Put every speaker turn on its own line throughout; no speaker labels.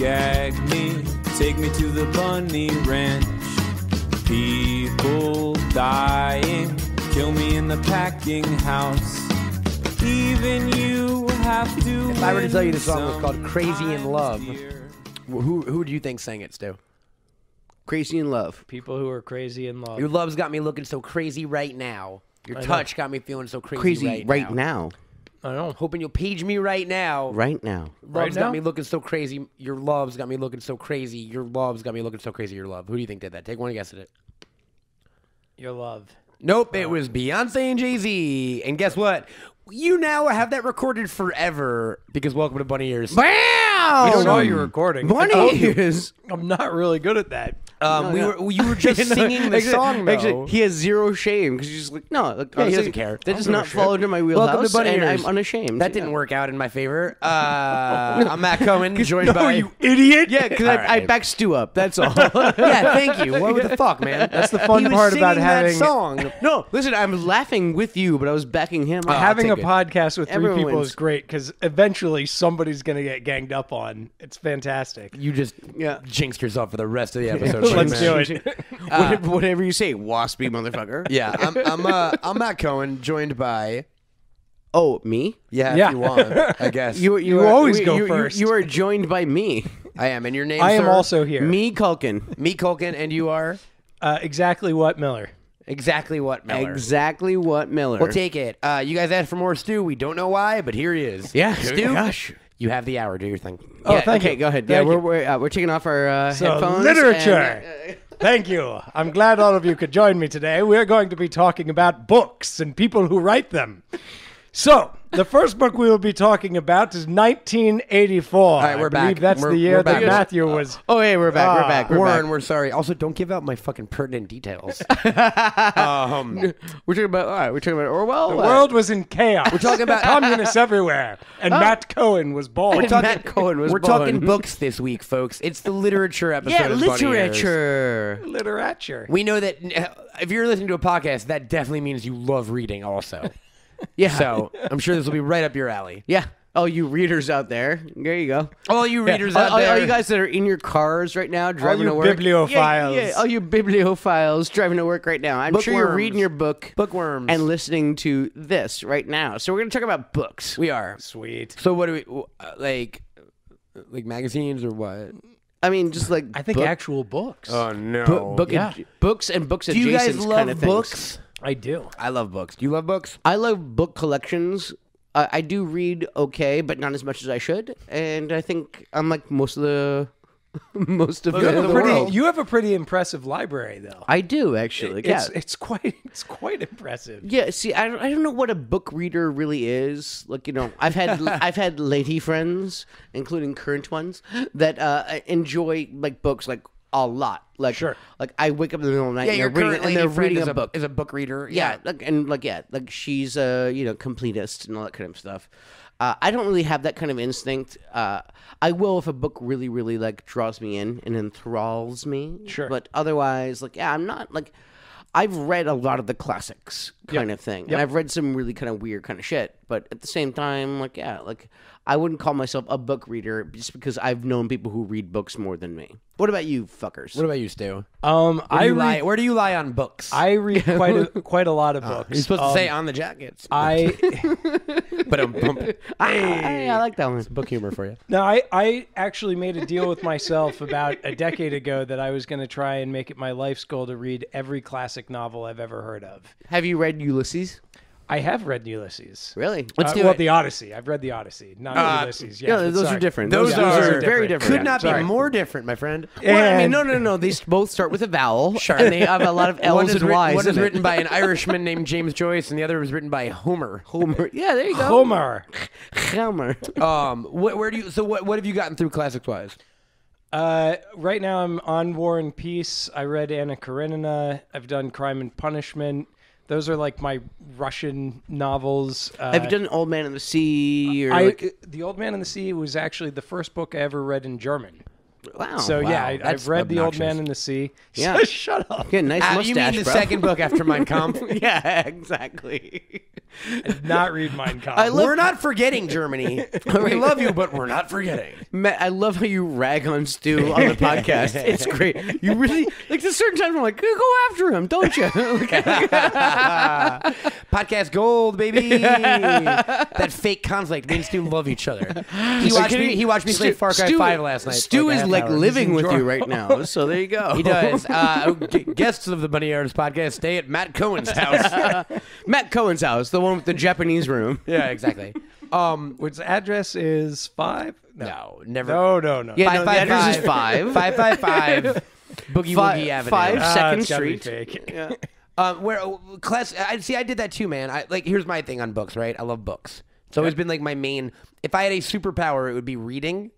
gag me, take me to the bunny ranch. People dying, kill me in the packing house. Even you have to.
If I were to tell you the song was called Crazy in Love,
sometimes.
Who who do you think sang it, Stu?
Crazy in love.
People who are crazy in love.
Your love's got me looking so crazy right now. Your
I know.
touch got me feeling so crazy,
Crazy
right,
right,
now.
now.
I don't know.
Hoping you'll page me right now.
Right now.
Love's
now?
got me looking so crazy. Your love's got me looking so crazy. Your love's got me looking so crazy. Your love. Who do you think did that? Take one guess at it.
Your love.
Nope, it was Beyonce and Jay Z. And guess what? You now have that recorded forever because welcome to Bunny Ears.
Wow!
I don't know you're recording.
Bunny
oh.
ears.
I'm not really good at that.
Um, we were you were just singing the
Actually-
song though.
Actually, he has zero shame because he's just like, no, like,
Yeah, he doesn't care.
That does
don't give
not
a
fall
shit.
into my
Welcome
wheelhouse,
to Bunny
and
Ears.
I'm unashamed.
that didn't work out in my favor. Uh, I'm Matt Cohen, joined
No,
by
you idiot.
Yeah, because
All
I, I
right.
backed Stu up. That's all.
yeah, thank you. What the fuck, man? That's
the fun part about
singing that
having-
song.
no, listen, I'm laughing with you, but I was backing him. up.
Having a
it.
podcast with three
Everyone
people
wins.
is great because eventually somebody's going to get ganged up on. It's fantastic.
You just
Yeah.
jinxed yourself for the rest of the episode.
Let's
man.
do it.
whatever, whatever you say, waspy motherfucker.
Yeah, I'm I'm uh, I'm Matt Cohen, joined by
Oh, me?
yeah,
Yeah.
if you want, I guess
You, you,
You
are-
always
you-
go
you- you-
first.
You, are joined by me,
I am, and your name.
I am
sir?
also here.
me Culkin.
me Culkin, and you are
Uh, exactly what Miller?
exactly what Miller.
Exactly what Miller.
We'll take it. Uh, you guys asked for more stew. We don't know why, but here he is.
Yeah,
Stu.
gosh.
You have the hour. Do your thing.
Oh,
Yeah,
thank
okay,
you.
go ahead.
Thank
yeah, we're we're, uh, we're taking off our uh,
So,
headphones.
literature.
and, uh,
Thank you. I'm glad all of you could join me today. We're going to be talking about books and people who write them. So, the first book we will be talking about is 1984. All
right, we're
I
back.
That's
We're-
the year that. Matthew was.
oh, hey, we're back.
Ah,
we're back. We're
Warren,
back.
we're sorry. Also, don't give out my fucking pertinent details. um,
We're talking about all right. We're talking about Orwell.
The
uh,
world was in chaos. We're
talking about-
communists everywhere, and Matt Cohen was born.
we're talking,
Matt Cohen was
we're talking books this week, folks. It's the literature episode.
yeah, literature.
literature.
We know that uh, if you're listening to a podcast, that definitely means you love reading, also.
Yeah.
So I'm sure this will be right up your alley.
yeah. Oh, you readers out there. There you go.
All you readers
all,
out
all-
there,
all you guys that are in your cars right now driving
you
to work.
bibliophiles.
Yeah, yeah, all you bibliophiles driving to work right now. I'm sure you're reading your book
bookworms,
and listening to this right now. So we're going to talk about books.
we are.
Sweet.
So what do we uh, like? Like magazines or what?
I mean, just like
I think
book,
actual books.
Oh no.
book, book
Yeah.
ad- books and books
do you guys
adjacent
love
kind of things.
books?
I do.
I love books. Do you love books?
I love book collections. Uh, I do read okay, but not as much as I should. And I think I'm like most of the most of
Look
the,
at
the
the
world.
You have a pretty impressive library, though.
I do actually. yeah.
It's it's quite it's quite impressive.
Yeah, see, I don't, I don't know what a book reader really is. Like, you know, I've had I've had lady friends, including current ones, that uh, enjoy like books like a lot. Like,
Sure.
like I wake up in the middle of the night
Yeah,
and they're reading, and they're reading a
a
book.
is a book reader.
yeah, like and like yeah, like she's a you know completist and all that kind of stuff. Uh, I don't really have that kind of instinct. Uh, I will if a book really, really like draws me in and enthralls me.
Sure.
But otherwise, like yeah, I'm not like I've read a lot of the classics kind of thing,
Yep.
and I've read some really kind of weird kind of shit. But at the same time, like yeah, like I wouldn't call myself a book reader just because I've known people who read books more than me. What about you, fuckers?
What about you, Stu?
Um,
Where do
I
you
read
lie? Where do you lie on books?
I read quite a quite a lot of books.
You're supposed to
Um,
say on the jackets.
I
but um, bump.
I, I like that one.
book humor for you.
no, I I actually made a deal with myself about a decade ago that I was going to try and make it my life's goal to read every classic novel I've ever heard of.
Have you read Ulysses?
I have read Ulysses.
Really?
Let's
Uh,
do
well,
it.
the Odyssey. I've read the Odyssey, not
Uh,
Ulysses. Yeah,
Yeah, those
sorry.
are different.
Those
Those,
are
are very different.
Could not be more different, my friend.
Well, I mean,
And-
no, no, no. They both start with a vowel.
Sure.
And they have a lot of
One
L's
is,
and
writ-
Y's.
one is
in it.
written by an Irishman named James Joyce, and the other was written by Homer.
Homer. Yeah, there you go.
Homer.
Homer.
Um, wh- where do you? So what? What have you gotten through classics wise?
Uh, right now I'm on War and Peace. I read Anna Karenina. I've done Crime and Punishment. Those are like my Russian novels. Uh,
have you done Old Man in the Sea? Or
I,
like,
The Old Man in the Sea was actually the first book I ever read in German.
Wow.
So yeah, I, I've read The Old. Man in the Sea.
Yeah.
Shut up.
Get a nice
Uh,
mustache,
you mean the
bro.
second book after Mein Kampf?
yeah, exactly.
Not read Mein Kampf.
I love-
we're not forgetting Germany. we love you, but we're not forgetting.
Matt, I love how you rag on Stu on the podcast. It's great. You really like. There's certain times I'm like, go after him, don't you?
Podcast gold, baby. that fake conflict. Me and Stu love each other. He watched me. He watched me play Far Cry
Stu-
Five last night.
Stu
like
is
half
like
hour.
living with you right now. So there you go.
He does. Uh, g- guests of the Bunny Artist podcast stay at Matt Cohen's house.
Matt Cohen's house, the one with the Japanese room.
yeah, exactly. Um,
Which address is five?
no, never.
No, no, no.
Yeah, no, the address is five.
Five five five. Boogie
Fi-
Woogie Avenue.
five
Ah,
Second
it's gotta be
Street.
fake.
Yeah.
Um, where uh, class? I see. I did that too, man. I like. Here's my thing on books. Right. I love books. It's always been like my main. If I had a superpower, it would be reading.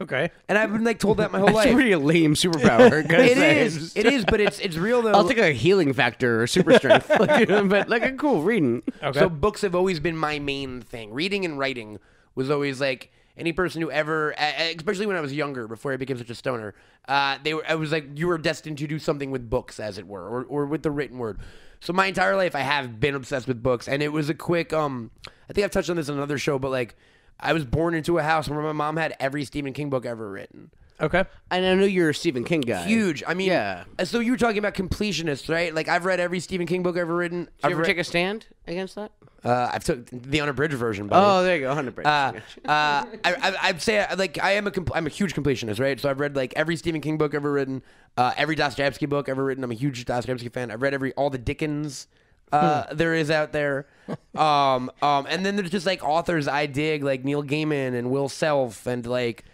Okay.
And I've been like told that my whole
That's
life.
a pretty lame superpower. gotta
It
say.
is. It is. But it's it's real though.
I'll take a healing factor or super strength, like, but like a cool reading.
Okay.
So books have always been my main thing. Reading and writing was always like any person who ever, especially when I was younger, before I became such a stoner, uh, they were. I was like, you were destined to do something with books, as it were, or, or with the written word. So my entire life, I have been obsessed with books, and it was a quick. Um, I think I've touched on this in another show, but like, I was born into a house where my mom had every Stephen King book ever written.
Okay.
And I know you're a Stephen King guy.
Huge. I mean,
Yeah.
So you were talking about completionists, right? Like I've read every Stephen King book ever written.
Did
I've
you ever
read-
take a stand against that?
uh, I've took the unabridged version. Buddy.
Oh, there you go, hundred
Uh, uh, I, I, I'd say uh, like I am a compl- I'm a huge completionist, right? So I've read like every Stephen King book ever written, uh, every Dostoevsky book ever written. I'm a huge Dostoevsky fan. I've read every all the Dickens uh, there is out there, um, um, and then there's just like authors I dig like Neil Gaiman and Will Self and like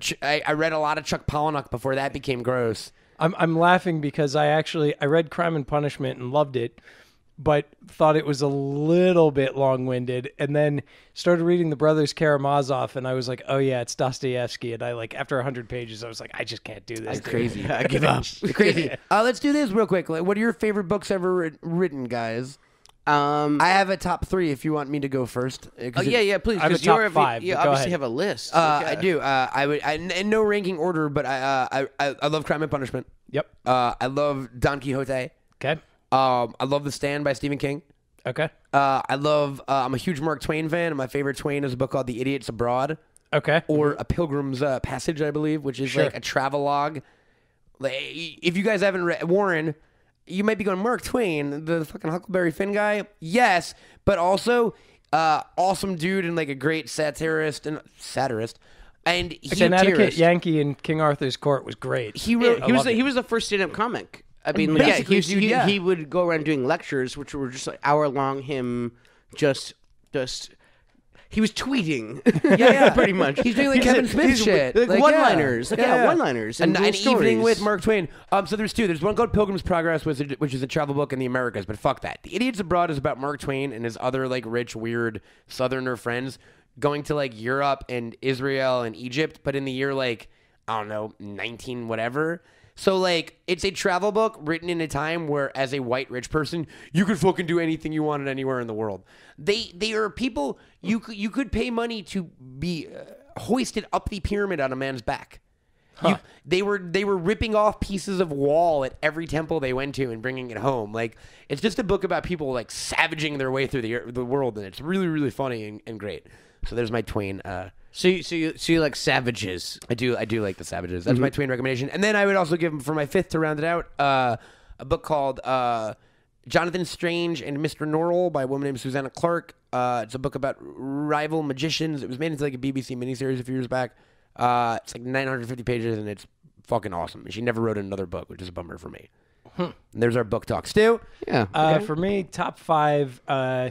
Ch- I, I read a lot of Chuck Palahniuk before that became gross.
I'm I'm laughing because I actually I read Crime and Punishment and loved it, but thought it was a little bit long-winded, and then started reading the Brothers Karamazov, and I was like, oh yeah, it's Dostoevsky, and I like after hundred pages, I was like, I just can't do this. dude.
Crazy.
I give up.
Crazy. Uh, let's do this real quick. Like, what are your favorite books ever written, guys?
Um,
I have a top three if you want me to go first. uh, 'cause
oh yeah, yeah, please.
I have a
'cause you're
top five,
You
but go
obviously
ahead.
have a list.
Uh,
Okay.
I do. Uh, I would. I, in- in no ranking order, but I, uh, I, I, I love Crime and Punishment.
Yep.
Uh, I love Don Quixote.
Okay.
Um, I love The Stand by Stephen King.
Okay.
Uh, I love. Uh, I'm a huge Mark Twain fan. and My favorite Twain is a book called The Idiots Abroad,
Okay.
or A Pilgrim's uh, Passage, I believe, which is
Sure.
like a travelogue. Like, if you guys haven't read Warren, you might be going Mark Twain, the fucking Huckleberry Finn guy. Yes, but also uh, awesome dude and like a great satirist and satirist. And he,
Connecticut
Satirist.
Yankee in King Arthur's Court was great.
he wrote.
he was the, he was the first stand-up comic. I mean, yeah, he, was, he,
yeah.
he would go around doing lectures, which were just like hour long. Him just just he was tweeting.
Yeah, yeah.
pretty much.
He's doing like
He's-
Kevin Smith shit,
like,
Like,
one-liners, like, yeah, one-liners, and
and, an evening with Mark Twain. Um, so there's two. There's one called Pilgrim's Progress, which is, which is a travel book in the Americas, but fuck that. The Idiots Abroad is about Mark Twain and his other like rich, weird Southerner friends going to like Europe and Israel and Egypt, but in the year like I don't know, 19 whatever. So like it's a travel book written in a time where as a white rich person, you could fucking do anything you wanted anywhere in the world. They they are people you could you could pay money to be uh, hoisted up the pyramid on a man's back. You, they were they were ripping off pieces of wall at every temple they went to and bringing it home. Like it's just a book about people like savaging their way through the the world, and it's really really funny and, and great. So there's my Twain. Uh,
So you, so you, so you like savages?
I do I do like the Savages. That's my Twain recommendation. And then I would also give him for my fifth to round it out uh, a book called uh, Jonathan Strange and Mr. Norrell by a woman named Susanna Clarke. Uh, it's a book about rival magicians. It was made into like a BBC miniseries a few years back. Uh, it's like 950 pages and it's fucking awesome. And she never wrote another book, which is a bummer for me. And there's our book talk. Stu,
Yeah.
Uh, For me, top five. Uh,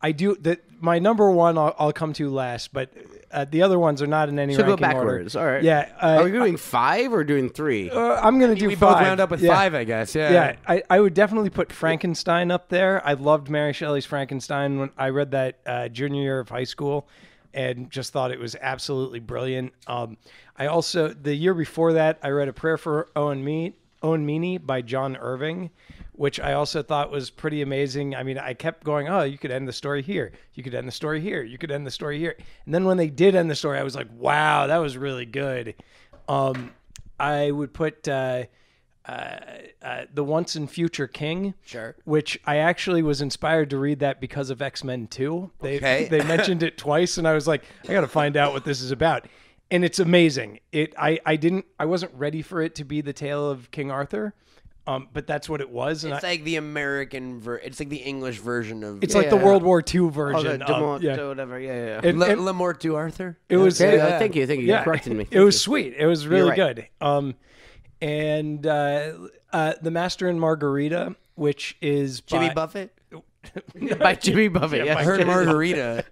I do that. My number one, I'll, I'll come to last, but uh, the other ones are not in any
so go
ranking
backwards.
order.
All right.
Yeah. Uh,
Are we doing five or doing three?
uh, I'm gonna do
we
five.
both round up with
Yeah.
five, I guess. Yeah.
Yeah, I, I would definitely put Frankenstein up there. I loved Mary Shelley's Frankenstein when I read that uh, junior year of high school and just thought it was absolutely brilliant. Um, I also, the year before that, I read A Prayer for Owen, Me- Owen Meany by John Irving, which I also thought was pretty amazing. I mean, I kept going, oh, you could end the story here. You could end the story here. You could end the story here. And then when they did end the story, I was like, wow, that was really good. Um, I would put uh, uh, uh, the Once and Future King.
Sure.
Which I actually was inspired to read that because of X Men Two. They
Okay.
they mentioned it twice, and I was like, I got to find out what this is about. And it's amazing. It I I didn't I wasn't ready for it to be the tale of King Arthur, um, but that's what it was. And
It's
I,
like the American ver- It's like the English version of.
it's like the
yeah.
World War II
Oh, the
version. of,
Demont,
yeah.
whatever. Yeah, yeah. yeah.
And-
Le,
and-
Le Mort du Arthur.
It was
Okay,
uh,
thank you, thank you. You corrected me.
It was
you.
sweet. It was really
right.
good. Um, and uh, uh, the Master and Margarita, which is
Jimmy
by,
Buffett.
by Jimmy Buffett.
Yeah,
yes.
I heard Margarita.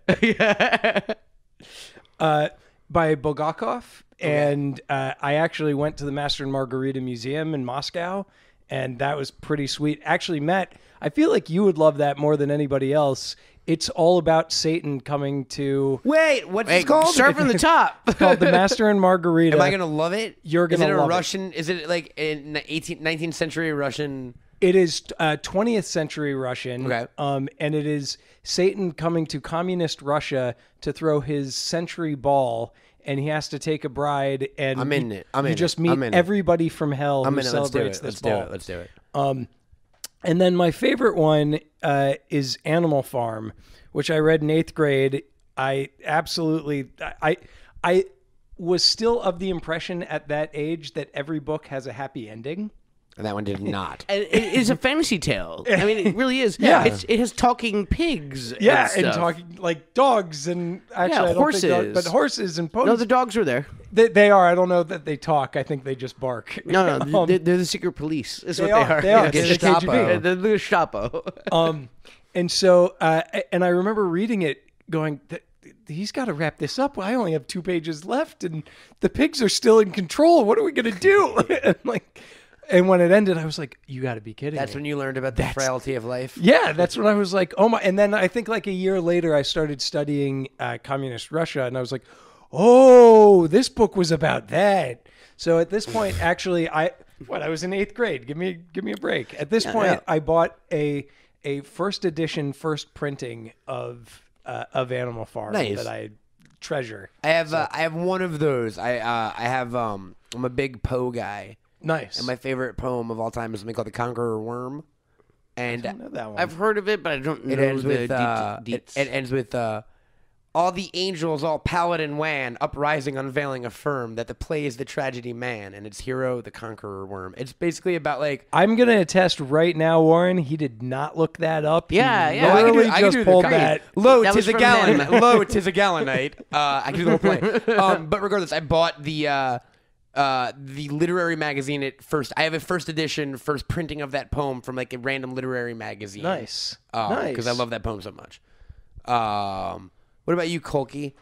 uh, by Bulgakov, and uh, I actually went to the Master and Margarita Museum in Moscow, and that was pretty sweet. Actually, Matt, I feel like you would love that more than anybody else. It's all about Satan coming to
Wait, what's
Hey,
it called?
start from the top.
called the Master and Margarita.
Am I gonna love it?
You're gonna
it a. Russian? Is it like in 18th, 19th century Russian?
It is uh, 20th century Russian.
Okay.
Um, and it is Satan coming to communist Russia to throw his century ball, and he has to take a bride. And
I'm in
you-
it. I'm
you
in it.
just meet
I'm in it.
everybody from hell
I'm
who
in it. Let's do
celebrates
it.
this
Let's do
ball.
it. Let's do it.
And then my favorite one uh, is Animal Farm, which I read in eighth grade. I absolutely, I, I was still of the impression at that age that every book has a happy ending.
And that one did not.
And it is a fantasy tale. I mean, it really is.
Yeah.
It's, it has talking pigs.
Yeah,
and,
and, talking like dogs and actually I don't
horses.
think dog- but horses and ponies.
No, the dogs were there.
they, they are. I don't know that they talk. I think they just bark.
No, no,
Um,
they're, they're the secret police. Is
they
what
are,
they
they
are.
are. They're the
Gestapo.
KGB.
The Gestapo.
um, and so, uh, and I remember reading it, going, "Th- "He's got to wrap this up. I only have two pages left, and the pigs are still in control. What are we gonna do?" and like, and when it ended, I was like, "You got to be kidding
That's
me!"
when you learned about the frailty of life.
Yeah, that's when I was like, oh my. And then I think like a year later, I started studying uh, communist Russia, and I was like, oh, this book was about that. So at this point, actually, I what I was in eighth grade. Give me give me a break. At this point,
yeah.
I bought a a first edition, first printing of uh, of Animal Farm
Nice.
that I treasure.
I have uh, I have one of those. I uh, I have um I'm a big Poe guy.
Nice.
And my favorite poem of all time is something called The Conqueror Worm. And
I know that one.
I've heard of it, but I don't know
it ends
the
with
det-
uh, it,
deets.
it ends with uh, all the angels, all pallid and wan, uprising, unveiling, affirm that the play is the tragedy man, and its hero the conqueror worm. It's basically about like
I'm gonna attest right now, Warren. He did not look that up. He
Yeah, yeah.
I can do-
Literally
I can
just
do the
pulled
copy.
that.
Low,
That
tis
was
a
from
gallon.
them.
Low, tis a gallonite. Uh, I can do the whole play. Um, but regardless, I bought the uh, uh, the literary magazine at first. I have a first edition, first printing of that poem from like a random literary magazine.
Nice. nice.
Because I love that poem so much. Um, what about you, Kolky?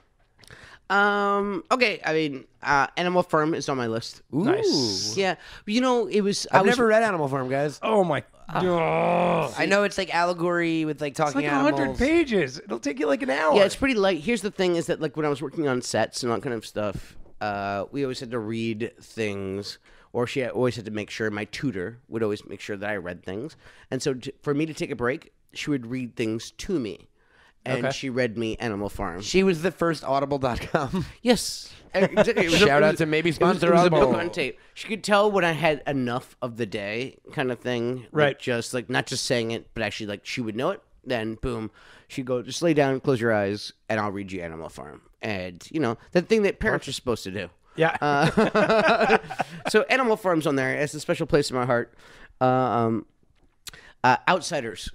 Um. Okay. I mean, uh, Animal Farm is on my list.
Nice.
Yeah. You know, it was. I
I've
was,
never read Animal Farm, guys.
Oh my. Oh.
I know it's like allegory with like
It's
talking
like
animals.
hundred pages. It'll take you like an hour.
Yeah, it's pretty light. Here's the thing: is that like when I was working on sets and all that kind of stuff, uh, we always had to read things, or she always had to make sure my tutor would always make sure that I read things. And so, t- for me to take a break, she would read things to me, and
Okay.
she read me Animal Farm.
She was the first Audible.com.
Yes. Exactly. It was a-
Shout out
was-
to maybe
it was-
sponsor
it was a
Audible.
book on tape. She could tell when I had enough of the day, kind of thing. Like,
Right.
just like not just saying it, but actually like she would know it. Then boom, she'd go just lay down, close your eyes, and I'll read you Animal Farm. And you know the thing that parents are supposed to do.
Yeah.
Uh, so Animal Farm's on there. It's a special place in my heart. Uh, um, uh, Outsiders.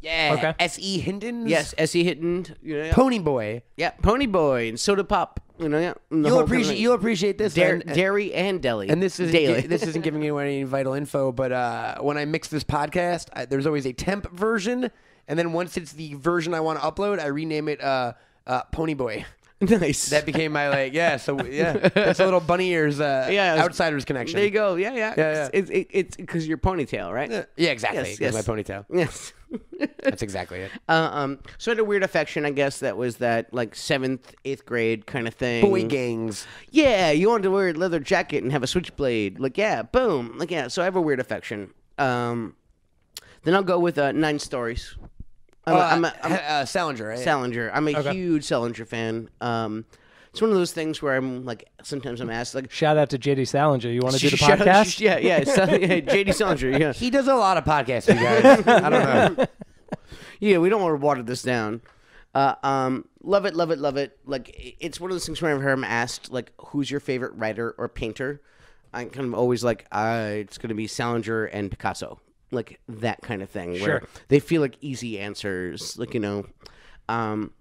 Yeah.
Okay.
S.E. Hinton?
Yes, S.E. Hinton. You know, yeah.
Pony Boy.
yeah, Pony Boy and Soda Pop. You know, yeah.
You'll
whole kind of
appreciate you'll appreciate this.
Darry,
and-
Darry and Dally.
and this is
daily.
this isn't giving you any vital info, but uh, when I mix this podcast, I, there's always a temp version, and then once it's the version I want to upload, I rename it uh, uh, Pony Boy.
nice.
That became my like yeah. So yeah, that's a little bunny ears uh,
Yeah,
outsiders connection.
there you go. Yeah, yeah.
Yeah, yeah.
It's it, it's because your ponytail, right?
Yeah, exactly.
Yes,
Yes, my ponytail.
Yes.
That's exactly it.
uh, um. So I had a weird affection. I guess that was that like seventh, eighth grade kind of thing.
Boy gangs.
Yeah, you wanted to wear a leather jacket and have a switchblade. Like yeah, boom. Like yeah. So I have a weird affection. Um. Then I'll go with uh, nine stories. I'm, a,
Uh,
I'm, a, I'm a
uh, Salinger, right?
Salinger. I'm a
Okay.
huge Salinger fan. Um, it's one of those things where I'm like sometimes I'm asked like
Shout out to JD Salinger. You want to do the
Shout-
podcast?
yeah, yeah, yeah, JD Salinger, yeah.
He does a lot of podcasts, you guys. I don't know.
Yeah, we don't want to water this down. Uh, um, love it, love it, love it. Like it's one of those things where I've heard I'm asked like who's your favorite writer or painter, I'm kind of always like, uh, it's gonna be Salinger and Picasso, like that kind of thing. Where
Sure.
they feel like easy answers, like you know. Um,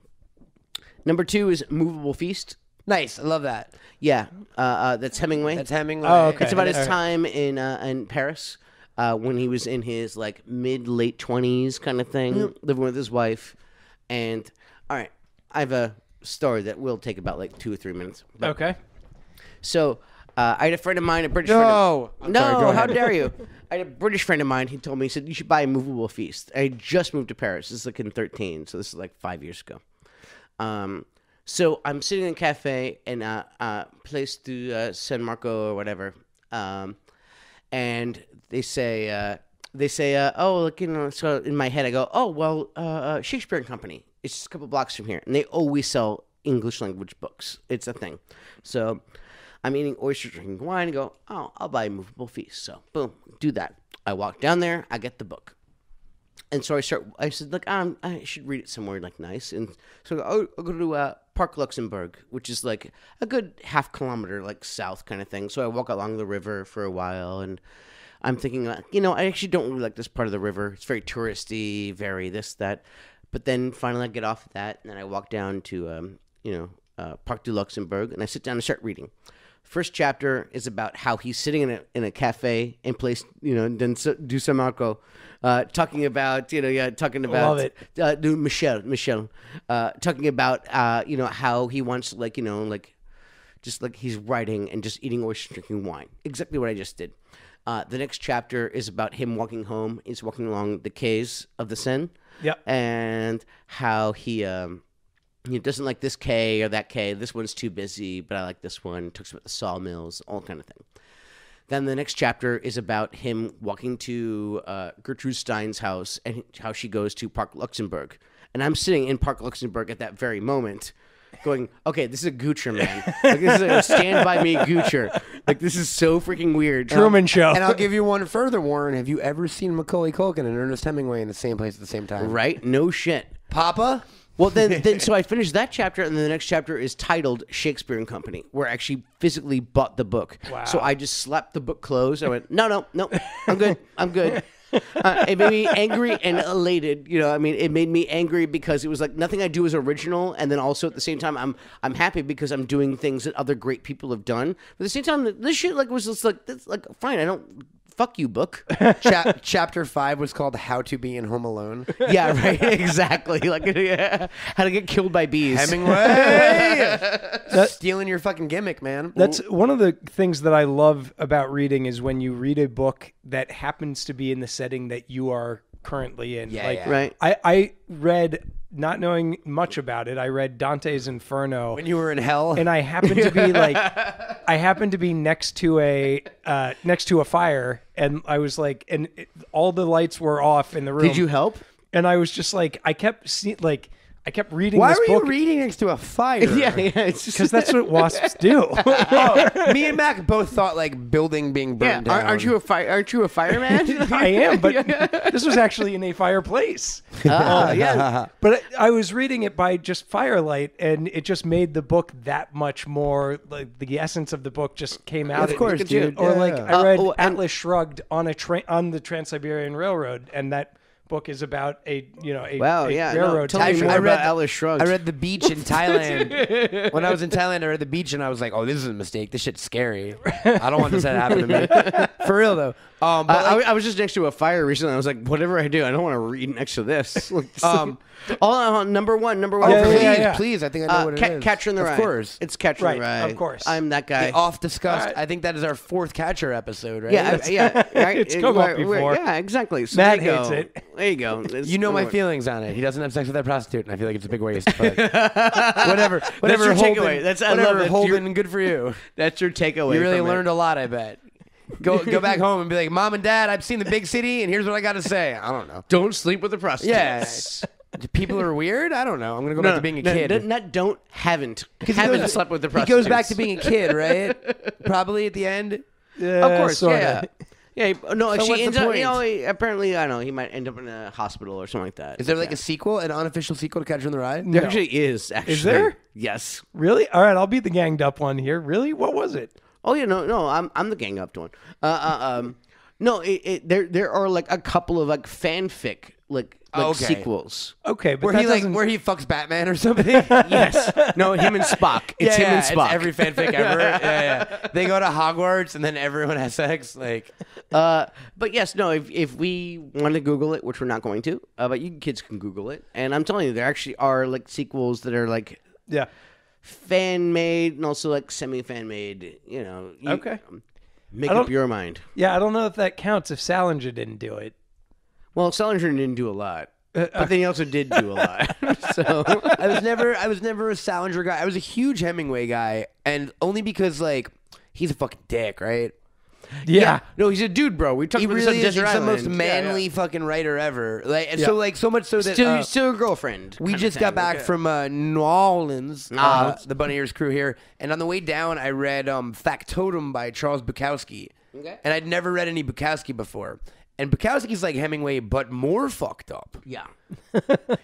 number two is Movable Feast.
Nice. I love that.
Yeah, uh, uh, that's Hemingway.
That's Hemingway.
Oh, okay.
It's about his time in uh, in Paris uh, when he was in his like mid late twenties kind of thing, living with his wife. And all right, I have a story that will take about like two or three minutes. But,
Okay.
So uh, I had a friend of mine, a British friend.
No.
Of,
I'm
no, how dare you? I had a British friend of mine. He told me he said you should buy a movable feast. I just moved to Paris. This is like in thirteen, so this is like five years ago. Um, so I'm sitting in a cafe in a uh, place to uh, San Marco or whatever, um, and they say uh, they say, uh, oh, look, you know. So in my head, I go, oh, well, uh, uh, Shakespeare and Company. It's just a couple blocks from here, and they always sell English language books. It's a thing. So I'm eating oysters, drinking wine, and go, oh, I'll buy a movable feast. So boom, do that. I walk down there, I get the book and so I start. I said, "Look, um, I should read it somewhere like nice." And so I go, oh, I'll go to uh, Park Luxembourg, which is like a good half kilometer, like south kind of thing. So I walk along the river for a while, and I'm thinking, like, you know, I actually don't really like this part of the river. It's very touristy, very this that. But then finally, I get off of that, and then I walk down to, um, you know, uh, Parc du Luxembourg, and I sit down and start reading. First chapter is about how he's sitting in a in a cafe in place, you know, in Du San Marco, uh, talking about, you know, yeah, talking about
Love it.
uh, Michelle, Michelle, uh, talking about, uh, you know, how he wants, to, like, you know, like, just like he's writing and just eating oysters, drinking wine. Exactly what I just did. Uh, the next chapter is about him walking home. He's walking along the quays of the Seine.
Yep.
And how he um, he doesn't like this K or that K. This one's too busy, but I like this one. Talks about the sawmills, all kind of thing. Then the next chapter is about him walking to uh, Gertrude Stein's house and how she goes to Park Luxembourg. And I'm sitting in Park Luxembourg at that very moment, going, "Okay, this is a Goocher man. Like, this is a Stand by Me Goocher. Like this is so freaking weird."
Truman Show.
And I'll give you one further, Warren. Have you ever seen Macaulay Culkin and Ernest Hemingway in the same place at the same time?
Right? No shit.
Papa?
Well, then, then so I finished that chapter, and then the next chapter is titled Shakespeare and Company, where I actually physically bought the book.
Wow.
So I just slapped the book closed. I went, no, no, no, I'm good. I'm good. Uh, it made me angry and elated. You know, I mean, it made me angry because it was like nothing I do is original, and then also at the same time, I'm I'm happy because I'm doing things that other great people have done. But at the same time, this shit like was just like this, like fine. I don't fuck you, book.
Chap- chapter five was called "How to Be in Home Alone."
yeah, right. Exactly. Like yeah. how to get killed by bees.
Hemingway, stealing your fucking gimmick, man.
That's one of the things that I love about reading is when you read a book that happens to be in the setting that you are currently in.
Yeah,
like,
yeah.
Right.
I, I read, not knowing much about it, I read Dante's Inferno.
when you were in hell.
and I happened to be like, I happened to be next to a uh, next to a fire, and I was like, and it, all the lights were off in the room.
Did you help?
And I was just like, I kept see, like, I kept reading
Why
this
were
book
you reading next to a fire?
Yeah, yeah. It's
because that's what wasps do.
Oh, me and Mac both thought like building being
Yeah,
burned down.
aren't, aren't you a fire? Aren't you a fireman?
I am, but this was actually in a fireplace.
Ah, yeah.
But I I was reading it by just firelight, and it just made the book that much more like the essence of the book just came out.
Of course,
Look at you.
dude.
Or
Yeah.
like I
Uh,
read
and-
Atlas Shrugged on a train on the Trans Siberian Railroad, and that book is about a you know a,
Wow,
a
yeah, no, tell me more
I read
about Atlas Shrugged.
I read the beach in Thailand. when I was in Thailand, I read the beach and I was like, "Oh, this is a mistake. This shit's scary. I don't want this to happen to me." For real though. Um, but
I,
like,
I, I was just next to a fire recently. I was like, whatever I do, I don't want to read next to this.
Um,
all uh, number one, number one.
oh,
Yeah,
please,
yeah, yeah.
please. I think I know
Uh,
what it
Ca-
is.
Catcher in the
of
Rye.
course.
it's Catcher in the
Right,
Rye.
of course.
I'm that guy.
The off discussed.
Alright.
I think that is our fourth catcher episode, right?
yeah, yeah, right?
It's come up
We're- we're-
before.
Yeah, exactly. So
Matt hates
go.
it.
There you go. It's-
You know my feelings on it. He doesn't have sex with that prostitute, and I feel like it's a big waste. But whatever, whatever.
your
Holden,
takeaway. That's- I love
whatever.
that.
Holden, good for you.
That's your takeaway.
You really
from it.
learned a lot, I bet. Go go back home and be like, Mom and Dad, I've seen the big city, and here's what I got to say. I don't know.
Don't sleep with the prostitute.
Yeah. People are weird. I don't know. I'm gonna go back to being a
no,
kid.
no, not don't haven't
he
haven't
goes-
slept with the
He
prostitutes.
goes back to being a kid, right? Probably at the end.
Yeah,
Of course,
sorta.
yeah. Yeah, he- no,
So what's
she
the
ends up,
point?
you know, he- apparently, I don't know, he might end up in a hospital or something like that.
Is there like
Yeah.
a sequel, an unofficial sequel to Catcher in the Rye?
There
No.
actually is, actually.
Is there?
Yes.
Really? All right, I'll be the ganged up one here. Really? What was it?
Oh, yeah, no, no, I'm, I'm the gang up one. Uh, uh, um, no, it, it, there, there are like a couple of like fanfic, like, like
Oh, Okay.
sequels.
Okay, but
Where
that
he like
doesn't-
where he fucks Batman or something.
yes. No, him and Spock. It's
yeah,
him
yeah,
and Spock.
It's every fanfic ever. yeah, yeah. They go to Hogwarts and then everyone has sex. Like,
Uh, but yes, no. If if we want to Google it, which we're not going to, uh, but you kids can Google it, and I'm telling you, there actually are like sequels that are like
yeah.
fan made and also like semi fan made. You know. You,
Okay.
um, Make
I
up
don't-
your mind.
Yeah, I don't know if that counts if Salinger didn't do it.
Well, Salinger didn't do a lot, but then he also did do a lot. so
I was never, I was never a Salinger guy. I was a huge Hemingway guy, and only because like he's a fucking dick, right?
Yeah.
no, he's a dude, bro. We talked
He
about
really
this
is
on
he's the most
Island. Yeah, yeah.
manly fucking writer ever. Like, and
Yeah.
so like so much so that
Still,
uh,
still a girlfriend.
We just got back
Okay.
from uh, New Orleans,
New
uh, the Bunny Ears crew here, and on the way down, I read um, Factotum by Charles Bukowski,
Okay.
and I'd never read any Bukowski before. And Bukowski's like Hemingway, but more fucked up.
Yeah.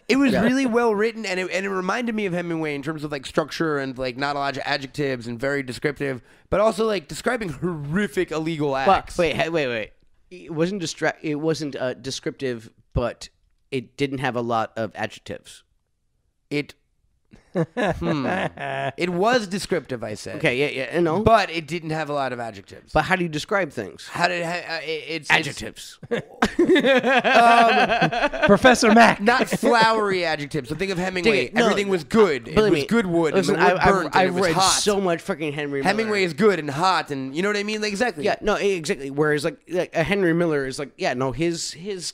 It was really well written, and it, and it reminded me of Hemingway in terms of like structure and like not a lot of adjectives and very descriptive, but also like describing horrific illegal
But
acts.
wait, wait, wait. It wasn't distra- It wasn't uh, descriptive, but it didn't have a lot of adjectives.
It, hmm. it was descriptive, I said.
Okay, yeah, yeah, I know. But,
it didn't have a lot of adjectives.
But how do you describe things?
How did uh, it, it's
Adjectives.
Professor Mac.
not flowery adjectives. So think of Hemingway.
No,
Everything was good. It was
me,
good wood.
Listen,
and the wood
I,
burnt
I've, I've
it was
read
hot.
so much fucking Henry. Miller.
Hemingway is good and hot, and you know what I mean. Like exactly.
Yeah, no, exactly. Whereas like, like a Henry Miller is like, yeah, no, his his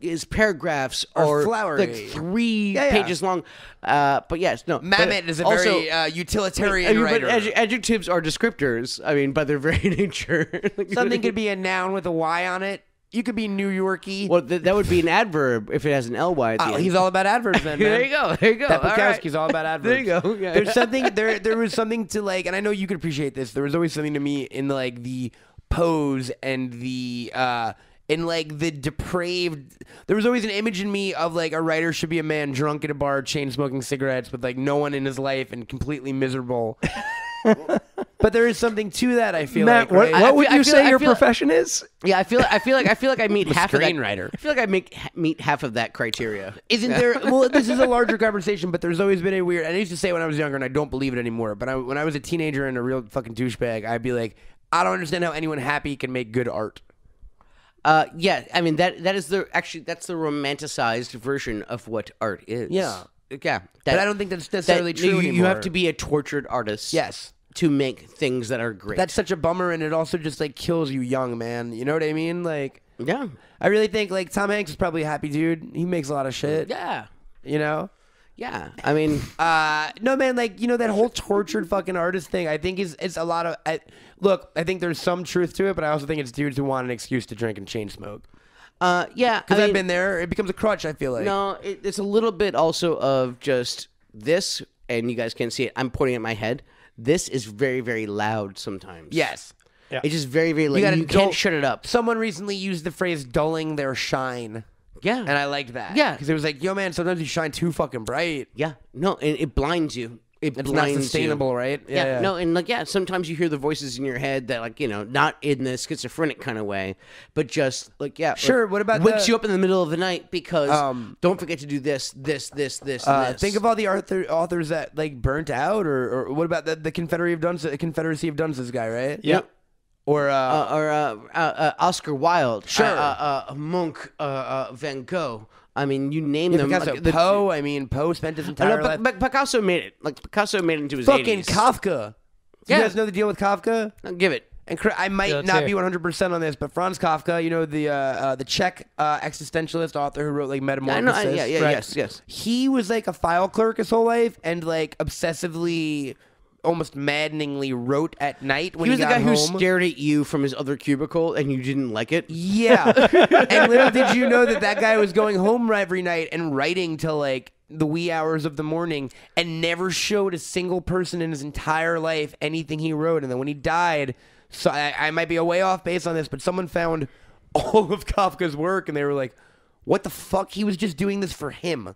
his paragraphs
Are
are
flowery.
like three
Yeah, yeah.
pages long. Uh, but yes, no.
Mamet is a
also,
very uh, utilitarian
I mean,
writer.
but adjectives are descriptors. I mean, by their very nature. Like,
Something could be a noun with a Y on it. You could be New Yorky.
Well, th- that would be an adverb if it has an ly at the
Oh,
end.
he's all about adverbs then. man.
there you go. There you go.
That
All right.
Bukowski's all about adverbs.
There you go. Yeah.
There's something there. There was something to like, and I know you could appreciate this. There was always something to me in like the pose and the uh in like the depraved. There was always an image in me of like a writer should be a man drunk at a bar, chain smoking cigarettes with like no one in his life and completely miserable. but there is something to that. I feel
Matt,
like.
what,
right?
what would
feel-
you say
I
your
feel-
profession is?
Yeah, I feel. I feel like I feel like I meet half of that.
screenwriter.
I feel like I make meet half of that criteria.
Isn't there? Well, this is a larger conversation, but there's always been a weird. I used to say when I was younger, and I don't believe it anymore. But I, when I was a teenager and a real fucking douchebag, I'd be like, I don't understand how anyone happy can make good art.
Uh, yeah, I mean that that is the actually that's the romanticized version of what art is.
Yeah.
yeah.
But I don't think that's necessarily
that-
true
you,
anymore.
You have to be a tortured artist.
Yes.
To make things that are great.
That's such a bummer, and it also just like kills you young, man. You know what I mean? Like,
yeah.
I really think like Tom Hanks is probably a happy dude. He makes a lot of shit.
Yeah.
You know.
Yeah. I mean,
Uh, no, man, like you know that whole tortured fucking artist thing. I think is it's a lot of. I, look, I think there's some truth to it, but I also think it's dudes who want an excuse to drink and chain smoke.
uh, yeah.
Because
I
I've been there. It becomes a crutch. I feel like.
No, it, it's a little bit also of just this, and you guys can't see it. I'm pointing at my head. This is very, very loud sometimes.
Yes.
Yeah.
It's just very, very loud. You,
gotta
can't
dull-
shut it up.
Someone recently used the phrase "dulling their shine,"
Yeah.
and I liked that.
Yeah.
Because it was like, yo, man, sometimes you shine too fucking bright.
yeah. No, and it blinds you. It
It's not
blinds you.
sustainable, right?
Yeah, no, and like yeah, sometimes you hear the voices in your head that like you know, not in the schizophrenic kind of way, but just like yeah, like,
Sure, what about
wakes
the-
you up in the middle of the night because
Um,
don't forget to do this, this, this, this, and
Uh,
this.
think of all the author, authors that like burnt out, or, or what about the, the Confederacy of Dunces, Confederacy of Dunces guy, right?
Yep.
Or uh,
uh, or uh, uh, uh, Oscar Wilde,
Sure.
uh, uh, uh, Monk, uh, uh, Van Gogh. I mean, you name
yeah,
them.
Picasso,
like, the-
Poe. I mean, Poe spent his entire
know,
life.
but, but Picasso made it. Like Picasso made it into his
fucking
80s.
Kafka.
Yeah.
You guys know the deal with Kafka?
I'll give it.
And I might
Yeah,
not
hear.
be 100% on this, but Franz Kafka, you know, the uh, uh, the Czech uh, existentialist author who wrote like
I
Metamorphosis.
know. I- Yeah, yeah,
Right.
yes, yes.
He was like a file clerk his whole life and like obsessively almost maddeningly wrote at night when
He
he,
was the
got
guy who stared at you from his other cubicle and you didn't like it.
Yeah. and little did you know that that guy was going home every night and writing till like the wee hours of the morning and never showed a single person in his entire life anything he wrote. And then when he died, so I, I might be a way off base on this, but someone found all of Kafka's work and they were like, what the fuck? He was just doing this for him.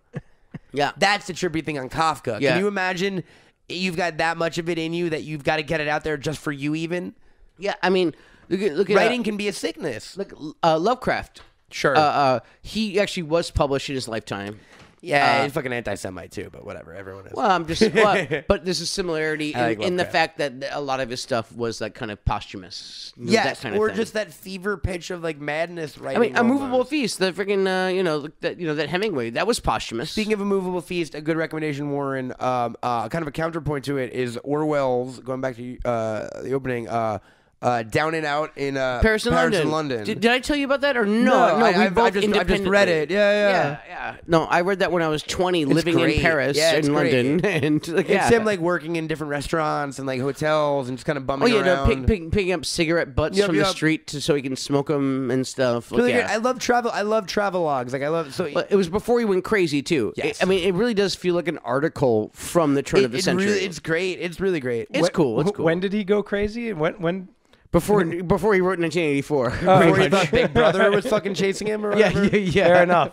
Yeah.
That's the trippy thing on Kafka.
Yeah.
Can you imagine you've got that much of it in you that you've got to get it out there just for you even?
Yeah, I mean, look at look at
Writing
uh,
can be a sickness.
look uh, Lovecraft.
Sure.
Uh, uh, he actually was published in his lifetime.
Yeah,
uh,
he's fucking anti-Semite too, but whatever. Everyone is.
Well, I'm just, well, but there's a similarity in,
like
in the fact that a lot of his stuff was like kind of posthumous.
yes,
kind of
or
thing.
just that fever pitch of like madness.
Right.
I
mean, a movable feast. The freaking, uh, you know, that you know that Hemingway. That was posthumous.
Speaking of a movable feast, a good recommendation, Warren. Um, uh, kind of a counterpoint to it is Orwell's. Going back to uh, the opening, uh, uh, Down and Out in uh,
Paris and London.
and London.
Did, did I tell you about that or no?
No,
No,
I-
we
I've-
both
I've just- I've just read it. Yeah, yeah.
yeah, yeah. No, I read that when I was 20, living
great.
in Paris
Yeah, it's
in London, and like,
it's him like working in different restaurants and like hotels and just kind of
Oh
bumming
yeah, no,
around.
pick, pick, picking up cigarette butts
Yep,
from the street to, so he can smoke them and stuff. Like,
really
yeah.
I love travel. I love travel logs. Like I love so.
But it was before he went crazy too.
Yes.
I mean, it really does feel like an article from the turn
it,
of the
it
century.
really, it's great. It's really great.
It's cool. It's cool.
When did he go crazy? When when
before before he wrote 1984.
Before he thought Big Brother was fucking chasing him or
yeah,
whatever.
yeah, yeah.
fair enough.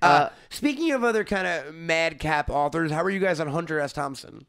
Uh, speaking of other kind of madcap authors, how are you guys on Hunter S. Thompson?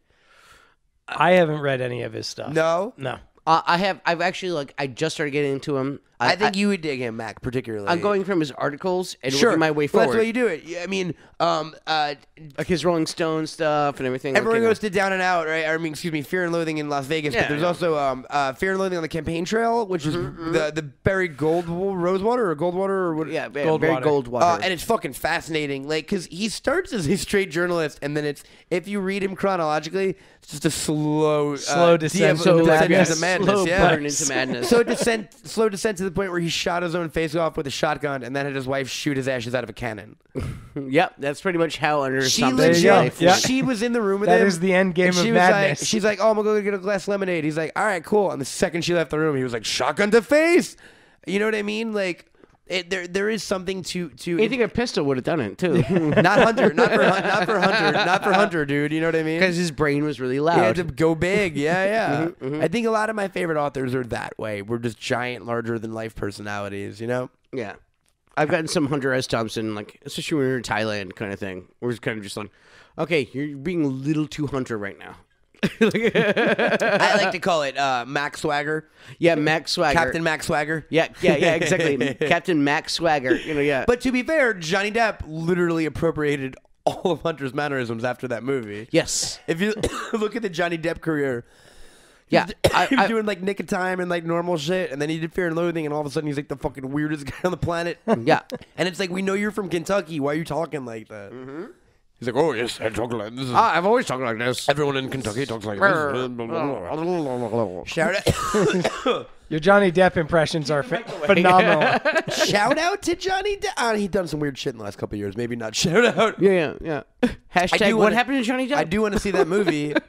I haven't read any of his stuff.
No,
No.
Uh, I have. I've actually like. I just started getting into him.
I, think you would dig him, Mac, particularly.
I'm going from his articles and
sure
working my way
Well,
forward.
That's the way you do it. Yeah, I mean, um, uh,
like his Rolling Stone stuff and everything. like,
everyone
know.
goes to Down and Out, right? I mean, excuse me, Fear and Loathing in Las Vegas.
Yeah,
but there's
yeah.
also um, uh, Fear and Loathing on the Campaign Trail, which is
Mm-hmm,
the the Barry Gold Rosewater or Goldwater or what?
Yeah, Barry
Goldwater.
gold water.
Uh, and it's fucking fascinating, like, because he starts as a straight journalist, and then it's if you read him chronologically, it's just a slow,
Slow
uh,
descent
de-
into
descent
madness.
into madness.
Slow
yeah.
burn into madness.
So descent, slow descent to the point where he shot his own face off with a shotgun, and then had his wife shoot his ashes out of a cannon.
yep, that's pretty much how under
She
Thompson's
There
legit,
life.
Yeah.
she was in the room with
That
him.
is the end game
and
of
she was
madness.
Like, she's like, "Oh, I'm gonna go get a glass of lemonade." He's like, "All right, cool." And the second she left the room, he was like, "Shotgun to face." You know what I mean? Like, it, there there is something to to
I think a pistol would have done it too,
not Hunter, not for not for Hunter, not for Hunter, dude. You know what I mean?
because his brain was really
He
loud.
had to go big. Yeah, yeah.
Mm-hmm,
I think a lot of my favorite authors are that way. We're just giant, larger than life personalities. You know?
Yeah. I've gotten some Hunter S. Thompson, like, especially when we were in Thailand kind of thing. We're kind of just like, okay, you're being a little too Hunter right now.
I like to call it uh, Max Swagger,
Yeah, Max Swagger.
Captain Max Swagger.
Yeah, yeah, yeah, exactly. Captain Max Swagger. You know, yeah.
But to be fair, Johnny Depp literally appropriated all of Hunter's mannerisms after that movie.
yes.
If you look at the Johnny Depp career,
Yeah. I,
he was
I,
doing like Nick of Time and like normal shit, and then he did Fear and Loathing, and all of a sudden he's like the fucking weirdest guy on the planet.
yeah.
And it's like, we know you're from Kentucky. Why are you talking like that?
Mm-hmm.
He's like, oh, yes, I talk like this. Is,
Ah, I've always talked like this.
everyone in Kentucky talks like this. shout, out,
Your Johnny Depp impressions are ph- phenomenal.
shout out to Johnny Depp. Uh, he's done some weird shit in the last couple of years. Maybe not shout out.
Yeah, yeah, yeah. Hashtag, what
wanna-
happened to Johnny Depp?
I do want to see that movie.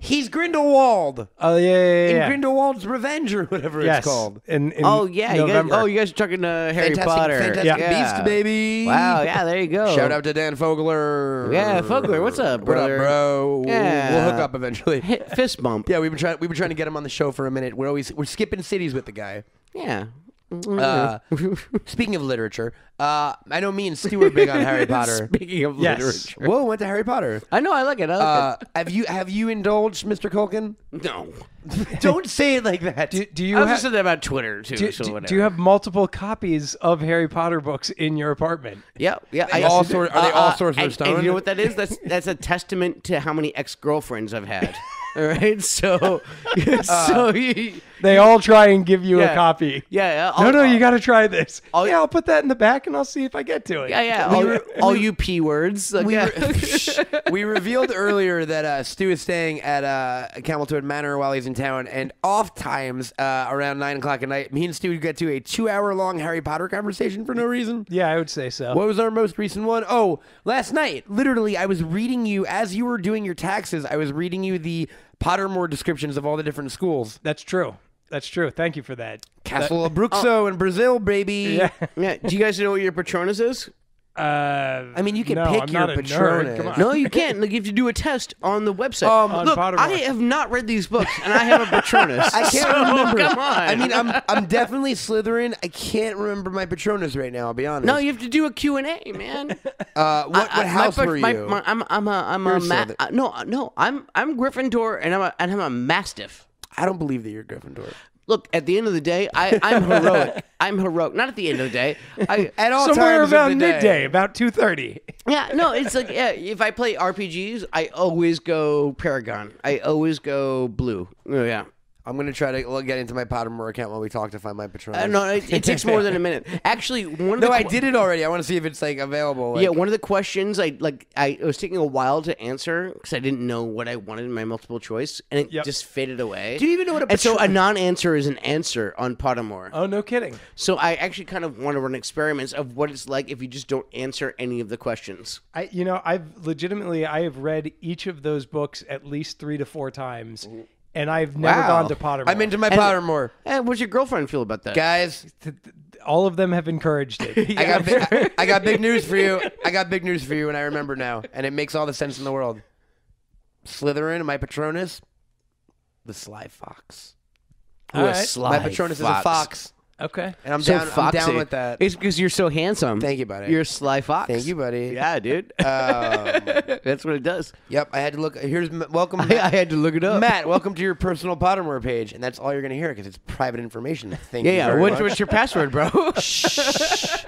he's Grindelwald.
Oh yeah, yeah,
In. Grindelwald's Revenge or whatever
yes.
it's called.
In, in
Oh, yeah. You guys,
November.
oh, you guys are talking uh, Harry
Fantastic,
Potter.
Fantastic
yeah.
Beast, baby.
Wow, yeah, there you go.
Shout out to Dan Fogler.
Yeah, Fogler, what's up,
What up,
brother?
bro?
Yeah.
We'll hook up eventually.
Hit fist bump.
Yeah, we've been trying. We've been trying to get him on the show for a minute. We're always we're skipping cities with the guy.
Yeah.
Uh, speaking of literature, uh, I know me and Stu are big on Harry Potter.
Speaking of
Yes.
literature.
Whoa, went to Harry Potter.
I know, I like it. I like
Uh, have you have you indulged, Mr. Culkin?
No.
Don't say it like that.
do, do you
I was
ha-
just saying that about Twitter, too,
do,
so
do-
whatever.
do you have multiple copies of Harry Potter books in your apartment?
Yeah, yeah.
They all sor- are they all Sorcerer's
and,
Stone?
And you know what that is? That's that's a testament to how many ex girlfriends I've had. All right, so so you,
They all try and give you
Yeah.
a copy.
Yeah,
No,
I'll-
no, you got to try this.
I'll-
yeah, I'll put that in the back and I'll see if I get to it.
Yeah, yeah. All, all you p words. Like, yeah.
we revealed earlier that uh, Stu is staying at uh, Cameltoad Manor while he's in town, and off times uh, around nine o'clock at night, me and Stu would get to a two-hour-long Harry Potter conversation for no reason.
Yeah, I would say so.
What was our most recent one? Oh, last night, literally, I was reading you as you were doing your taxes. I was reading you the Pottermore descriptions of all the different schools.
That's true. That's true. Thank you for that.
Castle of Bruxo oh. in Brazil, baby.
Yeah.
yeah. Do you guys know what your Patronus is?
Uh,
I mean, you can
no,
pick
I'm
your
not a
Patronus.
nerd. Come on.
No, you can't. Like, if you do a test on the website.
Um,
On
Look,
Pottermore.
I have not read these books, and I have a Patronus.
I can't
So,
remember.
Come on.
I mean, I'm I'm definitely Slytherin. I can't remember my Patronus right now. I'll be honest.
no, you have to do a Q and A, man.
Uh, what what
I- I-
house
my,
were you?
my- my- I'm I'm a I'm
You're
a
a
ma-
Slytherin.
uh, no no I'm I'm Gryffindor and I'm a and I'm a Mastiff.
I don't believe that you're Gryffindor.
Look, at the end of the day, I, I'm heroic. I'm heroic. Not at the end of the day. I,
At all
Somewhere
times
about
of the day.
midday, about two thirty.
yeah, no, it's like yeah. If I play RPGs, I always go Paragon. I always go blue. Oh, yeah.
I'm gonna try to get into my Pottermore account while we talk to find my Patronus.
Uh, no, it, it takes more than a minute. Actually, one of
no,
the
I did it already. I want to see if it's like available. Like,
yeah, one of the questions I like, I it was taking a while to answer because I didn't know what I wanted in my multiple choice, and it
Yep.
just faded away.
Do you even know what a
And so a non-answer is an answer on Pottermore.
Oh, no kidding.
So I actually kind of want to run experiments of what it's like if you just don't answer any of the questions.
I, you know, I've legitimately, I have read each of those books at least three to four times, and I've never
Wow.
gone to Pottermore.
I'm into my Pottermore,
Hey, what's your girlfriend feel about that?
guys.
All of them have encouraged it.
I got big, I, I got big news for you. I got big news for you, and I remember now, and it makes all the sense in the world. Slytherin, my Patronus, the Sly Fox.
Ooh,
All
a
right.
sly
my Patronus is a fox,
Okay.
and I'm
So
down. I'm
foxy.
down with that.
It's because you're so handsome.
Thank you, buddy.
You're a sly fox.
Thank you, buddy.
Yeah, dude.
Um,
That's what it does.
yep, I had to look. Here's welcome.
I, I had to look it up.
Matt, welcome to your personal Pottermore page, and that's all you're gonna hear because it's private information. Thank
Yeah,
you
yeah.
very
What's, what's your password, bro? Shh.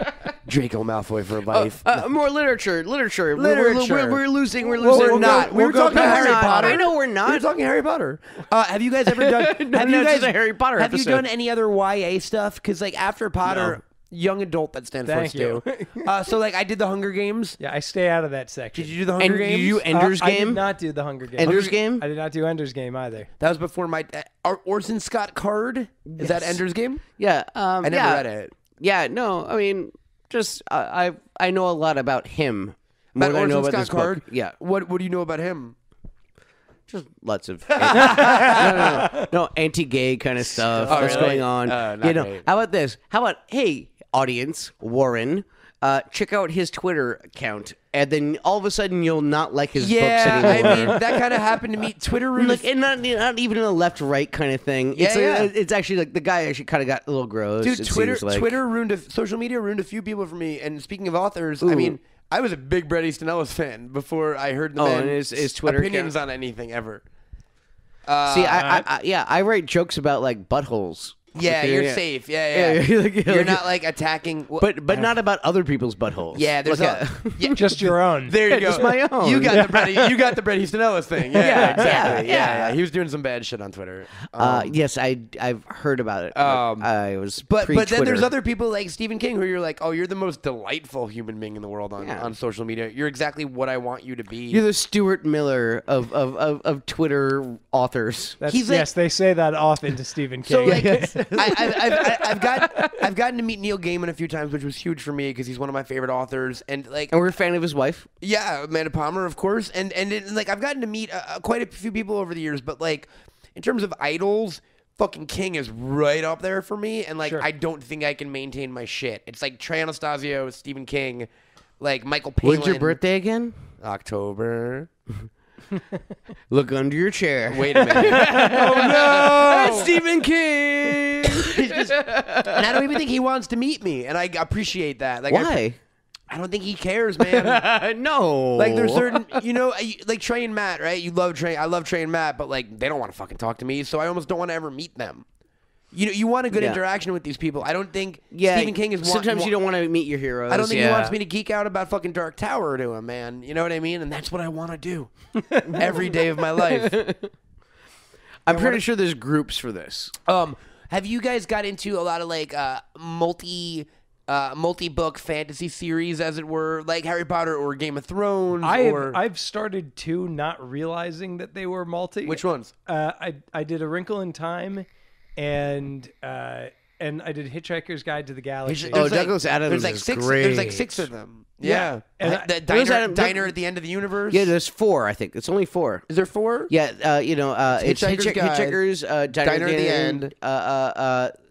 Draco Malfoy for life.
Uh, more literature, literature. We're-
Literature.
We're, we're losing. We're
Well,
losing.
we're
We'll
not.
Go,
We
we'll
were
go
talking. Harry
not.
Potter.
I know we're not.
we
not.
were talking Harry Potter. Uh, have you guys ever done?
No,
have
no,
you guys
is a Harry Potter
Have you done any other YA stuff? Because like after Potter, young adult that stands
Thank
for
you.
Stu. uh, so like I did the Hunger Games.
Yeah, I stay out of that section.
Did you do the Hunger
And
Games?
you do
Uh,
Ender's
I
Game?
did not do the Hunger Games.
Ender's
Hunger-
Game?
I did not do Ender's Game either.
that was before my uh, Orson Scott Card. Is that Ender's Game?
Yeah. Um,
I never
yeah.
read it.
Yeah. No. I mean, just uh, I I know a lot about him.
About
than I know
Orson
about
Scott
this
Card.
book. Yeah.
What What do you know about him?
Just lots of no, no, no, no anti-gay kind of stuff
Oh,
that's
really?
going on.
Oh, not
you know, how about this? How about hey, audience, Warren, uh, check out his Twitter account, and then all of a sudden you'll not like his books
Yeah,
anymore.
I mean that kind of happened to me. Twitter ruined
like and not not even a left right kind of thing.
Yeah,
it's
yeah.
it's actually like the guy actually kind of got a little gross.
Dude, Twitter,
like.
Twitter ruined a, social media ruined a few people for me. And speaking of authors, I mean, I was a big Bret Easton Ellis fan before I heard the
Oh, his- his Twitter
opinions
account?
on anything ever. Uh,
See, I, I, I yeah, I write jokes about like buttholes.
Yeah, you're
yeah.
safe. Yeah, yeah.
Yeah, you're like-
you're
like-
not like attacking, well,
but but not about other people's buttholes.
yeah. There's
Like,
a,
uh,
yeah.
Just your own.
There you
Yeah,
go.
just my own.
You got
Yeah.
the Bret. You got the Bret Easton Ellis thing. Yeah,
Yeah,
exactly.
yeah,
Yeah,
yeah.
yeah. He was doing some bad shit on Twitter.
uh,
Um,
yes, I I've heard about it. but
Um,
I was
But but then there's
pre-Twitter.
other people like Stephen King who you're like, oh, you're the most delightful human being in the world on,
Yeah.
on social media. You're exactly what I want you to be.
You're the Stuart Miller of of, of, of Twitter authors.
That's,
he's like-
yes, they say that often to Stephen King.
So like, I, I've, I've, I've, I've got I've gotten to meet Neil Gaiman a few times, which was huge for me because he's one of my favorite authors. And like,
And we're a fan of his wife.
yeah, Amanda Palmer, of course. And and it, like, I've gotten to meet uh, quite a few people over the years. But like, in terms of idols, fucking King is right up there for me. And like,
Sure.
I don't think I can maintain my shit. It's like Trey Anastasio, Stephen King, like Michael Palin.
When's your birthday again?
October.
Look under your chair.
Wait a minute. oh no!
Stephen King.
and I don't even think he wants to meet me, and I appreciate that. Like, I,
Why?
I don't think he cares, man.
no.
like, there's certain, you know, I- like Trey and Matt, right? You love Trey, I love Trey and Matt, but like, they don't want to fucking talk to me, so I almost don't want to ever meet them. You know, you want a good
Yeah.
interaction with these people. I don't think
Yeah.
Stephen King is. wa-
Sometimes
wa-
you don't want to meet your heroes.
I don't think
yeah.
he wants me to geek out about fucking Dark Tower to him, man. You know what I mean? And that's what I want to do every day of my life.
I'm pretty sure there's groups for this.
Um, have you guys got into a lot of like uh multi uh multi book fantasy series, as it were, like Harry Potter or Game of Thrones?
I have,
or
I've started two, not realizing that they were multi.
which ones?
Uh, I I did A Wrinkle in Time, and uh, and I did Hitchhiker's Guide to the Galaxy.
Oh,
There's like-
Douglas Adams
There's like
is
six. There's like six of them.
Yeah.
Yeah,
And I-
the
Douglas
diner,
Adams-
diner at the end of the universe.
Yeah, there's four. I think it's only four.
is there four?
Yeah, uh, you know, uh, it's
Hitchhiker's
Hitchhiker's,
Guide,
Hitchhiker's uh, Diner,
Diner
at the end. Uh, uh,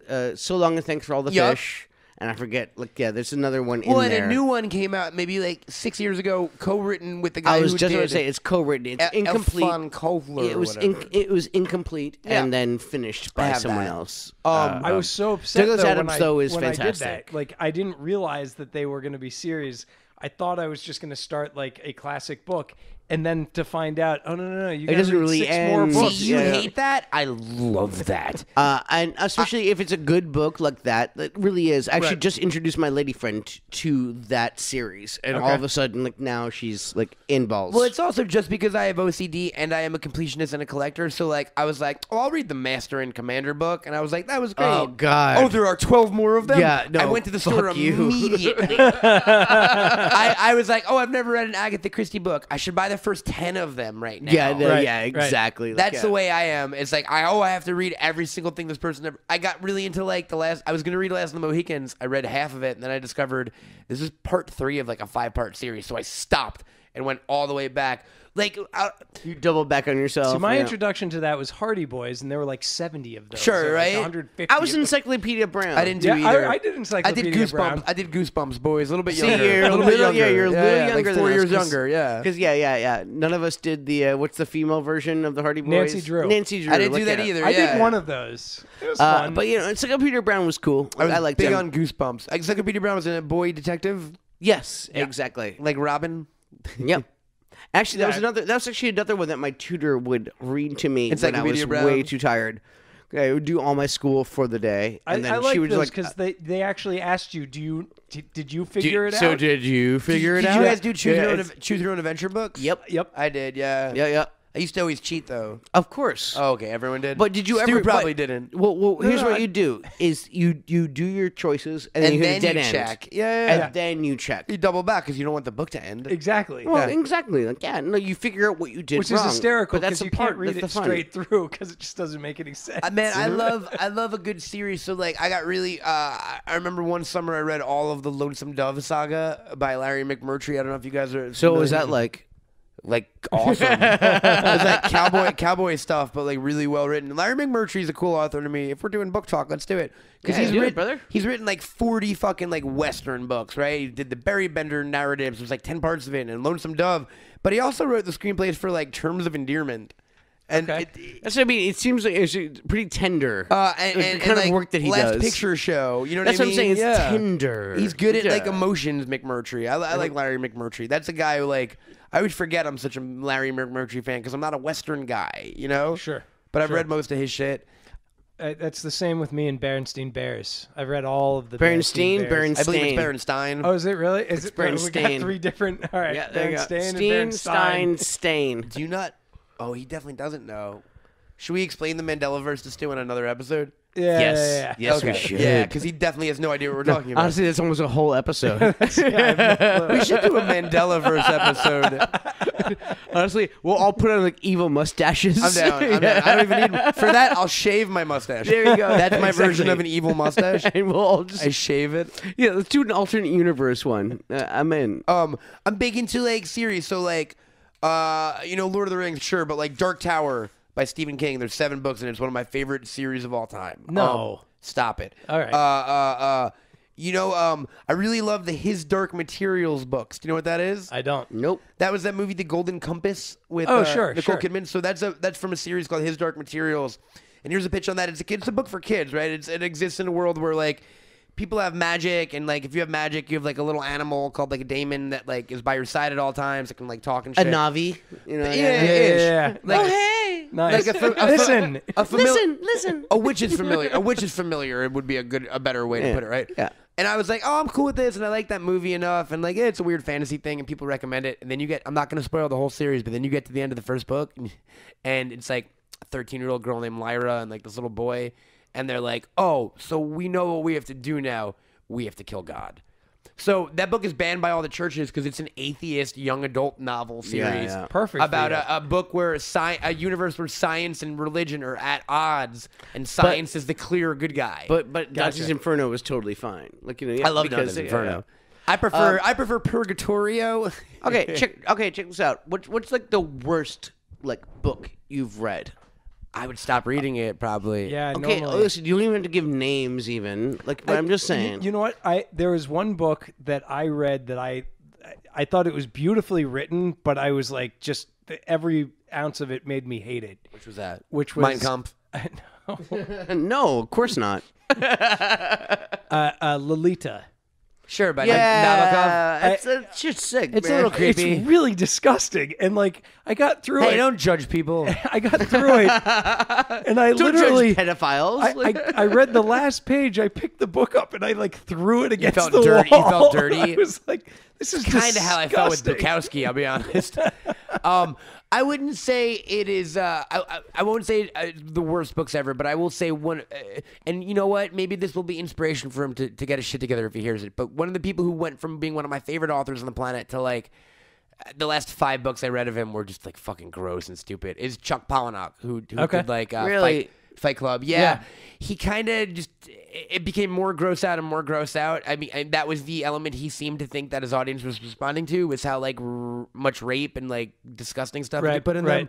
uh, uh, so long and thanks for all the
Yup.
fish. And I forget. Like, yeah, there's another one
Well,
in
and
there.
a new one came out maybe like six years ago, co-written with the guy
I was
who
just
did
going to say it's co-written. It's
El-
incomplete.
Elfon Kohler
it was in, it was incomplete
Yeah.
and then finished by someone
that.
else.
Um,
I was so upset
Douglas
though,
Adams,
when I,
though, is
when I did
fantastic.
that. Like I didn't realize that they were going to be series. I thought I was just going to start like a classic book, and then to find out, oh no no no, you
It
gotta
doesn't
read
really
six more
end.
See,
books.
you
Yeah.
hate that? I love that.
Uh, and especially if it's a good book like that, that really is. I actually
Right.
just introduced my lady friend to that series, and all of a sudden, like now she's like in balls.
Well, it's also just because I have OCD and I am a completionist and a collector. So, like, I was like, oh, I'll read the Master and Commander book. And I was like, that was great.
Oh, God.
Oh, there are 12 more of them?
Yeah, no,
I went to the store
you.
immediately. I, I was like, oh, I've never read an Agatha Christie book. I should buy the first 10 of them right now.
yeah, no,
Right,
yeah,
right.
exactly. Like,
That's
yeah.
the way I am. It's like I oh I have to read every single thing this person ever. I got really into like the last. I was gonna read Last of the Mohicans. I read half of it, and then I discovered this is part three of like a five part series. So I stopped and went all the way back. Like uh,
You double back on yourself.
See, my
yeah.
introduction to that was Hardy Boys, and there were like seventy of those.
Sure,
or, like,
right?
150.
I was. Encyclopedia Brown.
I didn't do
Yeah, I-
either.
I did
I did
Encyclopedia
Goosebumps.
Brown.
I did Goosebumps, boys. A little bit
See,
younger.
you're
a little, bit younger.
Yeah, you're a little
yeah,
younger
like
than
four
us,
younger. Yeah.
Because yeah, yeah, yeah. None of us did the uh, what's the female version of the Hardy Boys?
Nancy Drew.
Nancy Drew.
I didn't do that
at it.
either.
I did one of those. It was
Uh,
fun.
but you know, Encyclopedia Brown was cool.
I was
liked
big
him.
on Goosebumps. Encyclopedia Brown was a boy detective,
Yes, exactly.
like Robin.
Yep. Actually, that was another. That was actually another one that my tutor would read to me when I was
Encyclopedia Brown.
way too tired. I would do all my school for the day,
I,
and then
I like
she would
those
like.
because they, they actually asked you, "Do you d- did you
"Do-
figure it out?
so
out?"
did you figure
did
it out?
Did you guys do choose
Yeah,
your own
it's-
choose your own adventure books?
Yep.
Yep.
I did. Yeah.
Yeah, yeah.
I used to always cheat though.
Of course.
Oh, okay. Everyone did.
But did you
Stu
ever?
Probably
but-
didn't.
Well, well here's
no,
what
I-
you do: is you you do your choices, and, then you hit
then
a dead
you
end,
check. Yeah, yeah,
and
yeah.
then you check.
You double back because you don't want the book to end.
exactly.
Well,
Yeah.
exactly. Like, yeah, no, you figure out what you did
Which
wrong.
is hysterical
but that's the
you
part.
can't read
that's
it
the
straight through because it just doesn't make any sense.
Uh, man, I love I love a good series. So like, I got really. Uh, I I remember one summer I read all of the Lonesome Dove saga by Larry McMurtry. I don't know if you guys are.
So was that like?
Like awesome. it was like cowboy cowboy stuff, but like really well written. Larry McMurtry's a cool author to me. If we're doing book talk, let's do it. Because
Yeah,
he's
do it,
written,
brother.
He's written like forty fucking like western books, right? He did the Berrybender narratives. There's like ten parts of it, and Lonesome Dove. But he also wrote the screenplays for like Terms of Endearment. And
Okay.
it,
That's what I mean. It seems like it's pretty tender.
uh, and, and,
the kind
and,
of
like,
work that he
last
does.
picture show. You know what
That's
I
what? I'm saying. It's
Yeah.
tender.
He's good at like emotions, McMurtry. I, I like Larry McMurtry. That's a guy who like I always forget I'm such a Larry McMurtry fan because I'm not a Western guy, you know.
Sure,
But I've
sure.
read most of his shit.
Uh, that's the same with me and Berenstein Bears. I've read all of the
Berenstein,
Bears.
Berenstein.
I believe it's Berenstein.
Oh, is it really? Is it? We got
Berenstein.
three different. All right,
Yeah, there you go.
Berenstain and
Steen,
Berenstein.
Stein, Stain.
Do you not? Oh, he definitely doesn't know. Should we explain the Mandelaverse to Stu in another episode?
Yeah,
Yes.
yeah, yeah.
Yes, we should.
Yeah, because he definitely has no idea what we're talking about.
Honestly, that's almost a whole episode.
we should do a Mandela Mandelaverse episode.
Honestly, we'll all put on like evil mustaches.
I'm down. I'm down. I don't even need for that. I'll shave my mustache.
There you go.
That's my version of an evil mustache.
and we'll all just
I shave it.
yeah. Let's do an alternate universe one. Uh, I'm in.
Um, I'm big into like series. So like, uh, you know, Lord of the Rings, sure, but like Dark Tower by Stephen King. There's seven books, and it's one of my favorite series of all time.
No.
Um, stop it.
All right.
Uh, uh, uh, you know, um, I really love the His Dark Materials books. Do you know what that is?
I don't.
Nope.
That was that movie, The Golden Compass, with
Oh,
uh,
sure,
Nicole
sure.
Kidman. So that's a that's from a series called His Dark Materials. And here's a pitch on that. It's a kid, it's a book for kids, right? It's, it exists in a world where like people have magic, and like if you have magic, you have like a little animal called like a daemon that like is by your side at all times. That can like talk and shit. A.
Navi. You know.
Yeah,
Yeah,
ish.
yeah, yeah.
Like, oh,
hey.
Nice.
like a, fa- a fa-
Listen.
a famili-
Listen. Listen.
a witch is familiar. A witch is familiar. It would be a good, a better way to put it, right?
yeah.
And I was like, oh, I'm cool with this, and I like that movie enough, and like, yeah, it's a weird fantasy thing, and people recommend it. And then you get, I'm not going to spoil the whole series, but then you get to the end of the first book, and, and it's like a 13 year old girl named Lyra and like this little boy, and they're like, "Oh, so we know what we have to do now. We have to kill God." So that book is banned by all the churches because it's an atheist young adult novel series
yeah.
Perfect
about a, a book where sci- a universe where science and religion are at odds, and science is the clear good guy.
But but Dante's Inferno was totally fine. Like you know,
I love
because,
Dante's
yeah,
Inferno. I prefer
Um,
I prefer Purgatorio.
Okay, check. Okay, check this out. What what's like the worst like book you've read?
I would stop reading it probably.
Yeah,
Okay,
normally.
listen, you don't even have to give names, even. Like, but I'm just saying.
You, know what? I there was one book that I read that I I thought it was beautifully written, but I was like just every ounce of it made me hate it.
Which was that?
Which was
Mein Kampf.
no, of course not.
uh, uh, Lolita.
Sure, by Nabokov.
Yeah, it's, it's just sick.
It's a little creepy.
It's really disgusting, and like I got through
Hey,
it.
don't judge people.
I got through it, and I
Don't
literally.
judge pedophiles.
I, I, I read the last page. I picked the book up and I like threw it against
felt
the
dirty- you
wall.
felt dirty?
I was like, "This is
kind of how I felt with
disgusting.
Bukowski. I'll be honest. um, I wouldn't say it is. Uh, I, I I won't say uh, the worst books ever, but I will say one. Uh, and you know what? Maybe this will be inspiration for him to, to get his shit together if he hears it. But one of the people who went from being one of my favorite authors on the planet to like the last five books I read of him were just like fucking gross and stupid. Is Chuck Palahniuk who who
Okay.
did like uh,
Really?
Fight, Fight Club? Yeah,
Yeah.
he kind of just it became more gross out and more gross out. I mean, that was the element he seemed to think that his audience was responding to was how like r- much rape and like disgusting stuff
Right,
could put in
right.
them.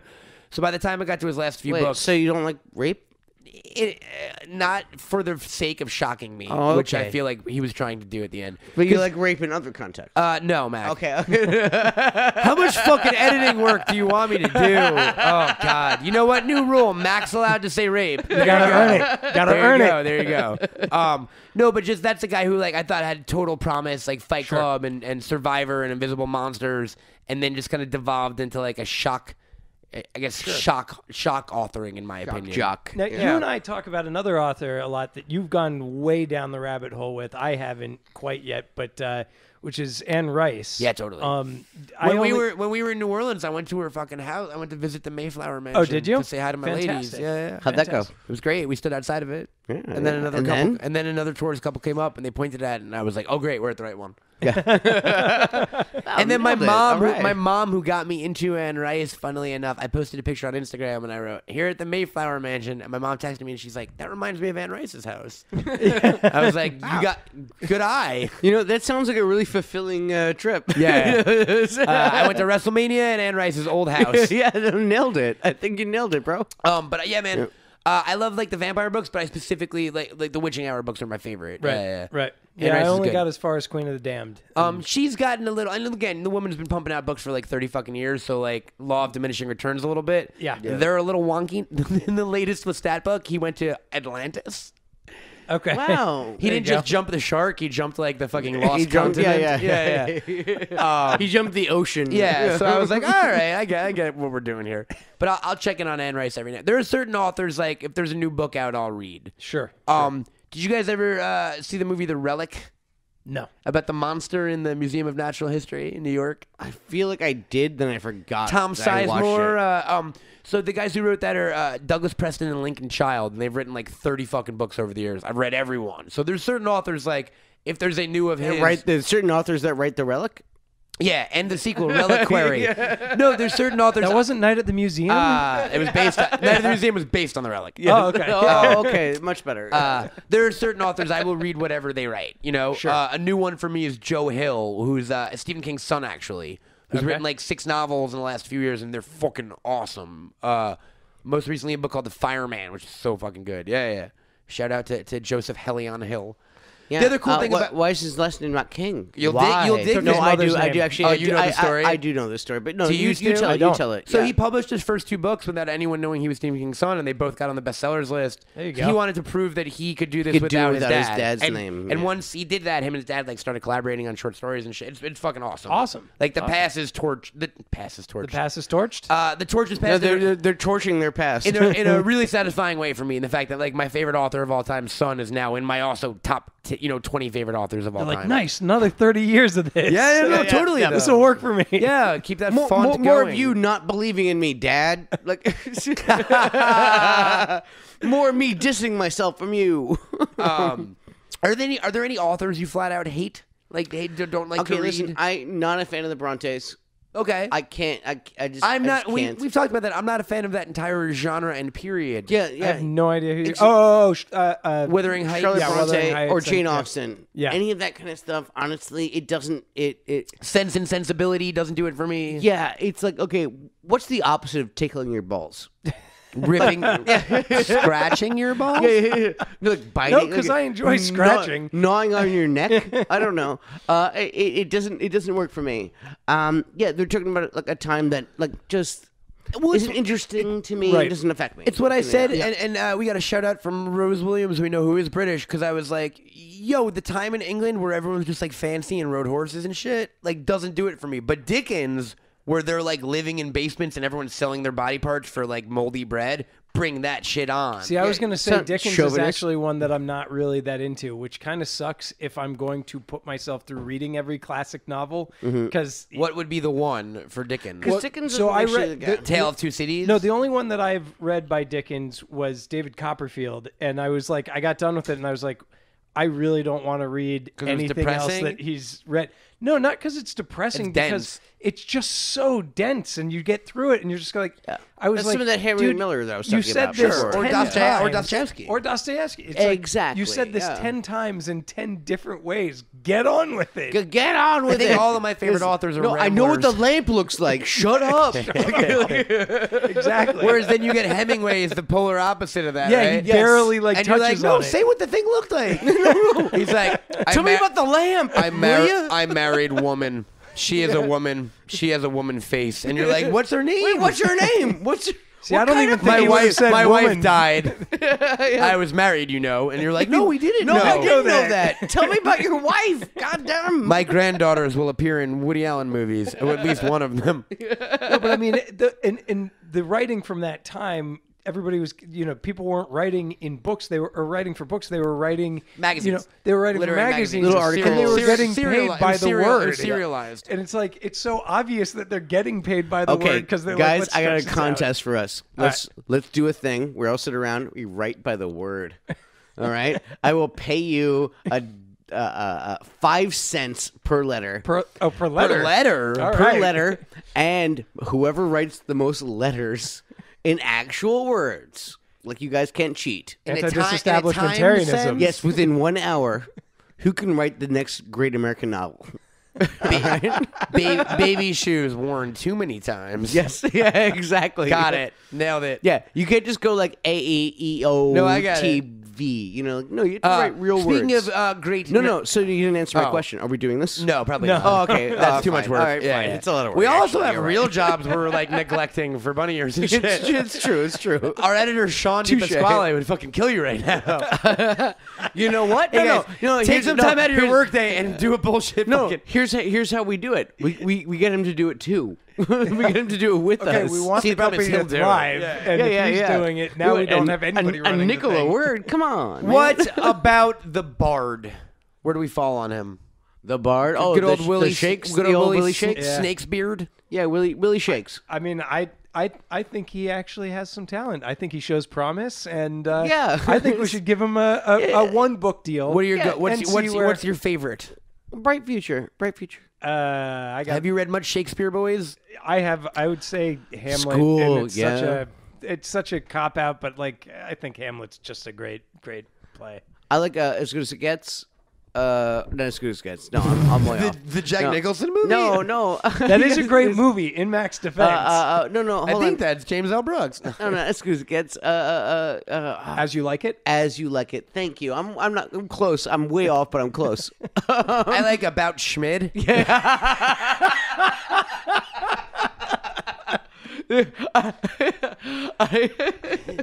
So by the time I got to his last few
Wait,
books,
so you don't like rape?
It, uh, not for the sake of shocking me,
Oh,
which I feel like he was trying to do at the end.
But you like rape in other contexts.
Uh, no, Mac.
okay. okay.
How much fucking editing work do you want me to do? Oh God! You know what? New rule: Mac's allowed to say rape.
You gotta earn it. Gotta
there
earn
you go.
it.
There you go. Um, no, but just that's a guy who like I thought had total promise, like Fight Club and, and Survivor and Invisible Monsters, and then just kind of devolved into like a shock. I guess shock shock authoring in my opinion.
Jock.
Now, you and I talk about another author a lot that you've gone way down the rabbit hole with. I haven't quite yet, but uh, which is Anne Rice.
Yeah, totally.
Um, I
When we were when we were in New Orleans, I went to her fucking house. I went to visit the Mayfair Mansion.
Oh, did you?
To say hi to my ladies. Yeah, yeah.
How'd that go?
It was great. We stood outside of it,
Yeah,
and then
yeah.
another
And
couple,
then?
and then another tourist couple came up and they pointed at it, and I was like, "Oh, great, we're at the right one." and then my
nailed it.
mom, who, my mom, who got me into Anne Rice, funnily enough, I posted a picture on Instagram and I wrote, "Here at the Mayfair Mansion," and my mom texted me and she's like, "That reminds me of Anne Rice's house." I was like, "You got good eye."
You know, that sounds like a really fulfilling uh, trip.
Yeah. Uh, I went to WrestleMania and Anne Rice's old house.
yeah, nailed it. I think you nailed it, bro.
Um, but uh, yeah, man. Uh, I love like the vampire books, but I specifically like like the Witching Hour books are my favorite.
Right,
Yeah, yeah.
right.
Anne
Yeah,
Rice
I
is
only
good.
got as far as Queen of the Damned.
Um, she's gotten a little, and again, the woman's been pumping out books for like thirty fucking years, so like law of diminishing returns a little bit.
Yeah. Yeah.
they're a little wonky. In the latest Lestat book, he went to Atlantis.
Okay.
Wow.
He didn't just jump the shark; he jumped like the fucking lost
he jumped, yeah,
continent.
yeah,
yeah, yeah.
he jumped the ocean.
Yeah, so I was like, all right, I get, I get what we're doing here. But I'll, I'll check in on Anne Rice every night. There are certain authors like if there's a new book out, I'll read.
Sure.
Um, did you guys ever uh, see the movie The Relic
No.
about the monster in the Museum of Natural History in New York?
I feel like I did, then I forgot.
Tom
that I watched
Sizemore.
it.
Uh, um, so the guys who wrote that are uh, Douglas Preston and Lincoln Child, and they've written like thirty fucking books over the years. I've read every one. So there's certain authors like if there's a new of his,
Right, there's certain authors that write the relic.
yeah, and the sequel Reliquary. No, there's certain authors.
That wasn't Night at the Museum.
Uh, it was based. On, Night of the Museum was based on the relic.
Oh, okay.
Oh, okay, much better.
Uh, there are certain authors I will read whatever they write. You know, uh, a new one for me is Joe Hill, who's uh, Stephen King's son, actually, who's
Okay.
written like six novels in the last few years, and they're fucking awesome. Uh, most recently, a book called The Fireman, which is so fucking good. Yeah, yeah. Shout out to, to Joseph Helion Hill.
Yeah.
The other cool
uh,
thing
why,
about
why is his last name not King?
You'll dig-
Why?
you'll dig
no,
his
I do.
mother's
I do actually.
Oh,
I
you
do,
know the
I- I-
story?
I, do know the story, but no,
Do
you,
you
you tell it. You
don't.
tell it.
So
yeah.
he published his first two books without anyone knowing he was Stephen King's son, and they both got on the bestsellers list.
There you go.
He wanted to prove that he could do this
Could
without,
it without his
dad.
dad's
and,
name,
And once he did that, him and his dad like started collaborating on short stories and shit. It's, it's fucking awesome.
Awesome.
Like the
Awesome.
pass is torch. The pass is torch.
the pass is torched.
uh, the torch is
No,
passed
they're, they're, they're torching their past.
in, a, in a really satisfying way for me. In the fact that like my favorite author of all time, son, is now in my also top t- you know, 20 favorite authors of all
like
time.
nice, another thirty years of this.
Yeah, yeah, no,
yeah,
totally.
yeah.
this will work for me.
Yeah, keep that
More,
font
more,
going.
more of you not believing in me, Dad. Like more of me dissing myself from you.
Um, are there any are there any authors you flat out hate? Like they don't like
okay,
to read?
I'm not a fan of the Brontes.
Okay,
I can't. I, I just.
I'm
I
not.
just
We,
can't.
we've talked about that. I'm not a fan of that entire genre and period.
yeah, Yeah.
I have no idea who. You,
It's-
oh, oh, oh, sh- uh, uh,
Wuthering Heights.
Charlotte
Yeah,
Bronte
Wuthering Heights,
or Jane
yeah.
Austen.
Yeah.
Any of that kind of stuff. Honestly, it doesn't. It it.
Sense and Sensibility doesn't do it for me.
Yeah, it's like okay. What's the opposite of tickling your balls?
Ripping, scratching your balls.
Yeah, yeah, yeah. Like biting.
'cause
like,
I enjoy scratching.
gnawing on your neck. I don't know. Uh, it, it doesn't. It doesn't work for me. Um, yeah, they're talking about like a time that like just isn't interesting to me.
Right.
It doesn't affect me.
It's what I
Yeah.
said, and, and uh, we got a shout out from Rose Williams, we know who is British, because I was like, yo, the time in England where everyone's just like fancy and rode horses and shit, like doesn't do it for me. But Dickens, where they're like living in basements and everyone's selling their body parts for like moldy bread, bring that shit on.
See, I was going to say
sound
Dickens is
chauvinist.
actually one that I'm not really that into, which kind of sucks if I'm going to put myself through reading every classic novel mm-hmm. because
what would be the one for Dickens?
Because Dickens
so
is
I
actually
read
the guy.
the-
Tale of Two Cities?
No, the only one that I've read by Dickens was David Copperfield, and I was like, I got done with it, and I was like, I really don't want to read
was
anything else
depressing?
that he's read. No, not because it's depressing,
It's
because
dense.
it's just so dense, and you get through it, and you're just like, I was
That's
like,
some of that Henry
dude,
Miller that I was
you
talking
said
about
this
before.
Or
10
Dostoy- or. Dostoevsky.
or Dostoevsky. It's like,
Exactly,
you said this
yeah.
ten times in ten different ways. Get on with it.
G- Get on with
I think
it.
all of my favorite authors are
No, I know what the lamp looks like. Shut up.
exactly.
Whereas then you get Hemingway is the polar opposite of that.
Yeah, he
right?
barely, like,
and you're like,
touches
no,
on it."
say what the thing looked like. He's like, I
Tell me
ma-
about the lamp.
I
will
married. I married woman. She is a woman. She has a woman face, and you're like, what's her name?
Wait, what's your name? What's your,
See, I don't even think
my wife?
said
My
woman.
wife died. I was married, you know, and you're like, no, we didn't.
No,
know.
I didn't know
that.
that. Tell me about your wife. God damn.
My granddaughters will appear in Woody Allen movies, or at least one of them.
no, but I mean, the in, in the writing from that time, everybody was, you know, people weren't writing in books. They were or writing for books. They were writing
Magazines.
You know, they were writing
Literary
for magazines,
magazines.
Little
and they were
Serial-
getting
serial-
paid by the
serial-
word.
serialized.
And it's like it's so obvious that they're getting paid by the
Okay,
word because they're
guys,
like, let's
I got a
stretch out.
contest for us. Let's let's do a thing. We all sit around. We write by the word. All right. I will pay you a. Uh, uh, uh, five cents per letter
per oh per letter.
Per letter.
All
per
right.
letter, and whoever writes the most letters in actual words, like you guys can't cheat.
In a ti- in a
Anti-disestablishmentarianism.
sense?
Yes, within one hour, who can write the next great American novel?
Ba- baby shoes worn too many times.
Yes, yeah, exactly.
Got it. Nailed it.
Yeah, you can't just go like A E E O
No, I got
T
it.
V. You know, like, no, you have to
Uh,
write real
speaking
words.
of uh, great.
no, no. So you didn't answer my
Oh.
question. Are we doing this?
No, probably
No.
not.
Oh, okay.
That's
Uh,
too much work.
All right,
yeah,
fine.
yeah.
It's a lot of work.
We also
actually.
have
You're
real
right.
jobs we're like neglecting for bunny ears and shit.
It's, it's true. It's true.
Our editor Sean
Touche.
Pasquale would fucking kill you right now.
You know what?
Hey,
no,
guys,
no, no.
take
here's-
some
no,
time out of your
here's-
workday and do a bullshit.
No,
fucking-
here's how, here's how we do it. We, we we get him to do it too. we get him to do it with
Okay,
us.
we want
See,
the
the problem is
company to
he'll do it.
thrive,
Yeah.
and
yeah,
if
yeah,
he's
yeah.
doing it, now we don't
And-
have anybody
and,
running
and
the
Nicola
thing.
Word, come on. man.
What about the Bard? Where do we fall on him?
The Bard? Oh,
good
the,
old
the
Willie
Shakes.
Good
the
old
old
Willie
Willie
Shakes.
Shakes.
Yeah.
Snake's beard.
Yeah, Willie Willie Shakes.
I mean, I, I, I think he actually has some talent. I think he shows promise, and uh,
Yeah.
I think we should give him a, a, a one book deal.
What are your
Yeah,
go- what's
and
your, what's,
where-
what's your favorite?
Bright future. Bright future.
Uh, I got.
Have you read much Shakespeare, boys?
I have. I would say Hamlet.
School,
and it's such
yeah.
a. It's such a cop out, but like I think Hamlet's just a great, great play.
I like uh, as good as it gets. Uh, not as good gets. No, I'm, I'm way
The,
off.
the Jack
No.
Nicholson movie?
No, no.
That is a great movie. In Max
Uh,
defense,
uh, uh, no, no.
I
Hold
think
on.
that's James L. Brooks.
No, no. As as gets. Uh, uh, uh, uh,
as you like it.
as you like it. Thank you. I'm, I'm not. I'm close. I'm way off, but I'm close.
I like About Schmidt.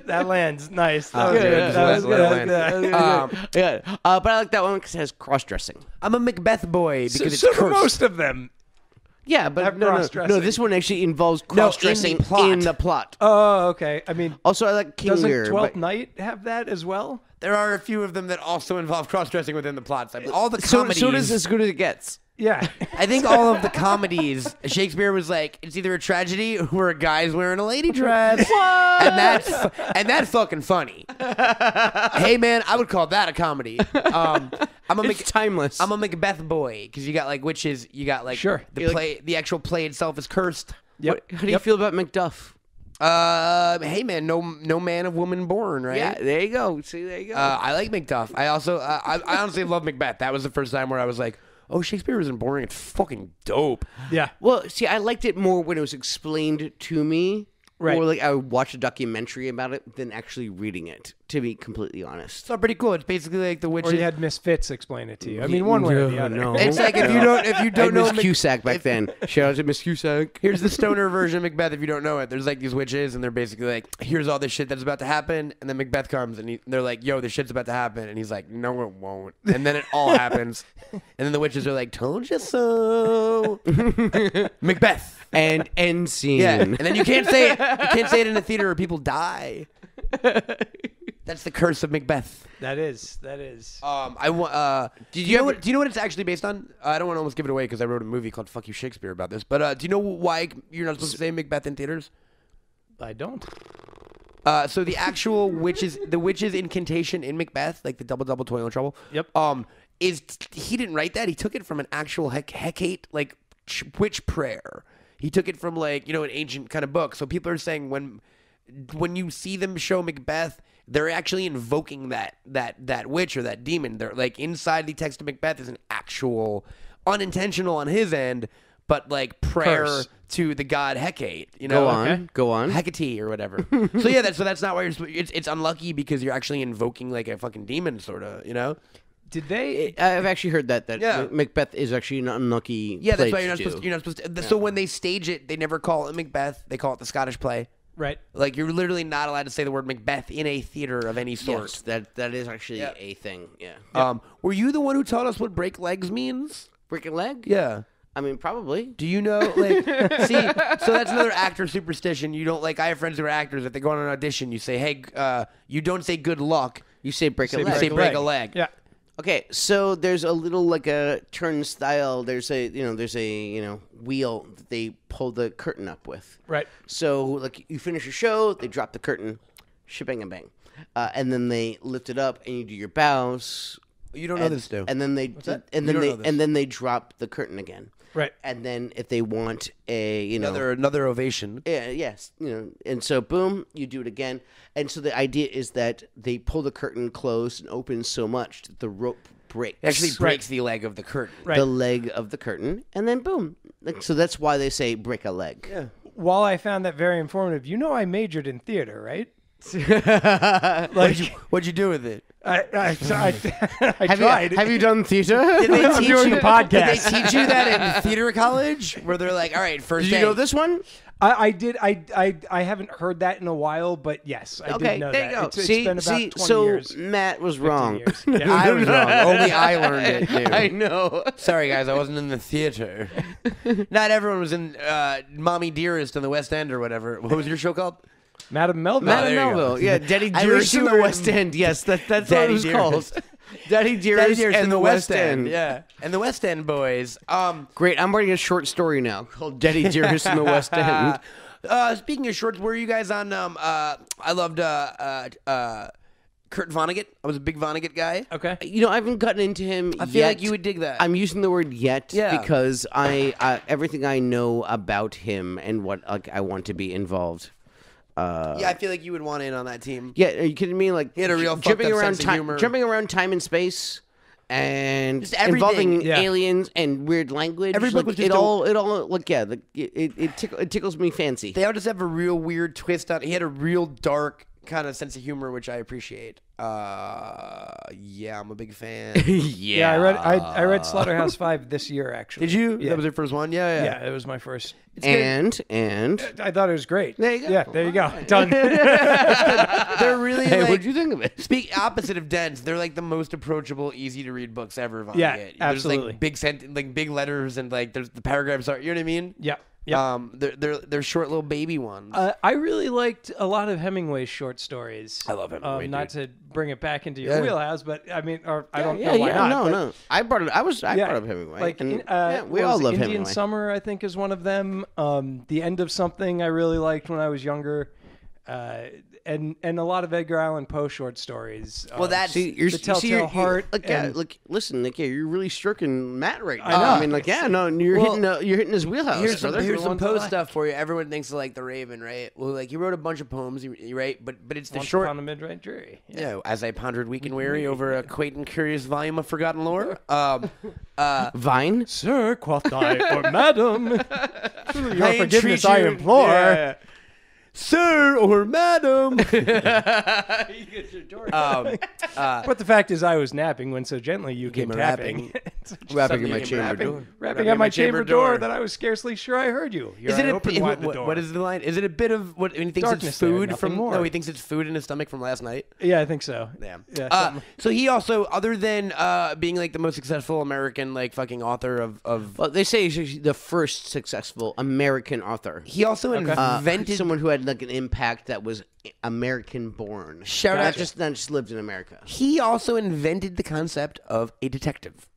That lands nice. That
Oh,
was
good.
good. That was good. Yeah.
Um,
yeah, uh, but I like that one because it has cross dressing.
I'm a Macbeth boy because
So,
it's
so do
cursed.
most of them.
Yeah, but
Have
no, no, no.
cross-dressing.
This one actually involves cross dressing
plot.
in the plot.
Oh, okay. I mean,
Also, I like King
doesn't
Lear.
Twelfth
but-
Night have that as well?
There are a few of them that also involve cross-dressing within the plots. I mean, all the
so,
comedies.
so does as good as it gets.
Yeah.
I think all of the comedies, Shakespeare was like, it's either a tragedy where a guy's wearing a lady dress, and that's and that's fucking funny. hey man, I would call that a comedy. Um, I'm a
It's
Mac-
timeless.
I'm a Macbeth boy because you got like witches, you got like
Sure.
the
You're like-
play, the actual play itself is cursed.
Yep.
How do you feel about Macduff?
Uh, hey man, no no man of woman born, right?
Yeah, there you go. See, there you go.
Uh, I like Macduff. I also, uh, I, I honestly love Macbeth. That was the first time where I was like, oh, Shakespeare isn't boring. It's fucking dope.
Yeah.
well, see, I liked it more when it was explained to me.
Right.
Or like I would watch a documentary about it than actually reading it. To be completely honest.
So pretty cool. It's basically like the
Or
witches.
you had Miss Fitz explain it to you. I mean, one way or the
No,
other.
no.
It's like if you don't if you don't
had
know
Miss
Mac-
Cusack back
if-
then. Shout out to Miss Cusack.
Here's the stoner version of Macbeth. If you don't know it, there's like these witches, and they're basically like, "Here's all this shit that's about to happen," and then Macbeth comes, and he, they're like, "Yo, this shit's about to happen," and he's like, "No, it won't," and then it all happens, and then the witches are like, "Told you so." Macbeth.
And end scene.
Yeah, and then you can't say it. You can't say it in a theater or people die. That's the curse of Macbeth.
That is. That is.
Um, I want. Uh, do you, know what? Do you know what it's actually based on? Uh, I don't want to almost give it away because I wrote a movie called "Fuck You Shakespeare" about this. But uh, do you know why you're not supposed to say Macbeth in theaters?
I don't.
Uh, so the actual witches, the witches incantation in Macbeth, like the double double toil and trouble.
Yep.
Um, is he didn't write that? He took it from an actual Hec- Hecate like ch- witch prayer. He took it from like you know an ancient kind of book. So people are saying when when you see them show Macbeth, they're actually invoking that that that witch or that demon. They're like inside the text of Macbeth is an actual unintentional on his end, but like prayer
Curse.
to the god Hecate. You know,
Go on. Go on.
Hecate or whatever. so yeah, that's so that's not why you're. It's it's unlucky because you're actually invoking like a fucking demon, sort of. You know.
Did they?
I've actually heard that that
Yeah.
Macbeth is actually an unlucky.
Yeah, that's why you're not
to
supposed. To, you're not supposed to. So when they stage it, they never call it Macbeth. They call it the Scottish play.
Right.
Like you're literally not allowed to say the word Macbeth in a theater of any sort.
Yes, that that is actually
Yeah.
a thing. Yeah.
Um, were you the one who taught us what break legs means?
Break a leg?
Yeah.
I mean, probably.
Do you know, like, see, so that's another actor superstition. You don't, like, I have friends who are actors. If they go on an audition, you say, hey, uh, you don't say good luck.
You say break a
Say
leg.
You say break a leg.
Yeah.
Okay, so there's a little like a turnstile. There's a you know there's a you know wheel that they pull the curtain up with.
Right.
So like you finish a show, they drop the curtain, shebang and bang, uh, and then they lift it up and you do your bows.
You don't know
and,
this, too.
And then they
that?
and
You
then
don't
they
know this.
and then they drop the curtain again.
Right.
And then if they want a you know
Another, another ovation.
yeah, yes, you know, and so boom, you do it again, and so the idea is that they pull the curtain closed and open so much that the rope breaks,
It actually
Right.
breaks the leg of the curtain.
Right.
the leg of the curtain, and then boom. Like, so that's why they say break a leg. Yeah.
While I found that very informative, you know I majored in theater, right?
What'd you, what'd you do with it?
I I, I, I
Have
tried.
you, have you done theater?
Did they
I'm
teach
doing
you
the podcast.
Did they teach you that in theater college, where they're like, "All right, first
Did you
day."
know this one?
I, I did. I, I I haven't heard that in a while, but yes, I
Okay,
did know
there
that.
you go.
It's, it's
see,
been about
see,
20
so
years.
Matt was wrong.
Yeah.
I was wrong. Only I learned it. New.
I know.
Sorry, guys, I wasn't in the theater. Not everyone was in uh, Mommy Dearest in the West End or whatever. What was your show called?
Madam Melville.
Matt
Oh, there you go.
Melville. Yeah, Daddy
I
Dearest
wish you
in the
were
West End. Yes, that, that's what
Daddy
it was called.
Dearest.
Daddy Dearest,
Dearest
and the West End.
Yeah, and the West End boys. Um,
Great. I'm writing a short story now called Daddy Dearest in the West End.
uh, speaking of shorts, were you guys on? Um, uh, I loved uh, uh, uh, Kurt Vonnegut. I was a big Vonnegut guy.
Okay.
You know, I haven't gotten into him yet.
I feel
yet.
like you would dig that.
I'm using the word yet
Yeah.
because I uh, everything I know about him and what like I want to be involved. Uh,
yeah, I feel like you would want in on that team.
yeah, are you kidding me? Like
He had a real
jumping around
sense of
time,
humor.
jumping around time and space, and
Just everything.
involving
Yeah.
aliens and weird language.
Every book
like,
was just
it
a-
all it all like yeah, the, it it, tickle, it tickles me fancy.
They all just have a real weird twist on. He had a real dark kind of sense of humor, which I appreciate. Uh, yeah, I'm a big fan.
yeah.
Yeah, I read I, I read Slaughterhouse Five this year actually.
Did you?
Yeah.
That was your first one. Yeah, yeah.
yeah, it was my first.
and and
I thought it was great.
There you go.
Yeah, there you go. Done.
They're really
hey,
like.
what'd you think of it?
Speak opposite of dense. They're like the most approachable, easy to read books ever. If
Yeah,
get. There's
absolutely.
like big sent, like big letters, and like there's the paragraphs are. You know what I mean?
yeah. Yeah.
Um, they're they're they're short little baby ones.
Uh, I really liked a lot of Hemingway's short stories.
I love Hemingway,
Um, not to bring it back into your
Yeah.
wheelhouse, but I mean, or I don't
yeah,
know why
yeah,
not.
no, no. I brought it. I was. I brought up Hemingway.
Like,
and,
uh,
yeah, we all love
Indian
Hemingway.
Summer, I think, is one of them. Um, the End of Something, I really liked when I was younger. Uh, and and a lot of Edgar Allan Poe short stories.
well,
Um,
that's
See, you're
The
you see,
Telltale
you're,
Heart
Look, yeah,
and-
look, listen, Nick. Yeah, you're really stroking Matt right now.
I
now.
know.
I mean, like, yeah, no, you're
Well,
hitting, uh, you're hitting his wheelhouse.
Here's some,
brother.
here's some
ones I
post
like.
stuff for you. Everyone thinks of like the Raven, right? Well, like he wrote a bunch of poems, you- you right? But but it's the
Once
short.
Upon a Midnight Jury. Yeah.
Yeah, as I pondered weak and weary over a quaint and curious volume of forgotten lore. Um, uh,
Vine.
Sir, quoth I, or madam, your
I
forgiveness
entreat
I
you-
implore.
Yeah. Sir or madam. um, uh,
But the fact is, I was napping when so gently you came,
Came
tapping.
Rapping in my
came
chamber
rapping.
door.
Rapping at my chamber door that I was scarcely sure I heard you. Here
is it
I
a
opened
bit-
wide the door.
what is the line? Is it a bit of what? When he thinks
Darkness
it's food
nothing
from?
more.
No, he thinks it's food in his stomach from last night.
Yeah, I think so.
Yeah.
Yeah,
Uh, so he also, other than uh, being like the most successful American like fucking author of, of
Well, they say he's the first successful American author.
he also
Uh,
invented
someone who had like an impact that was American born.
Shout
not
out-
just not just lived in America.
He also invented the concept of a detective.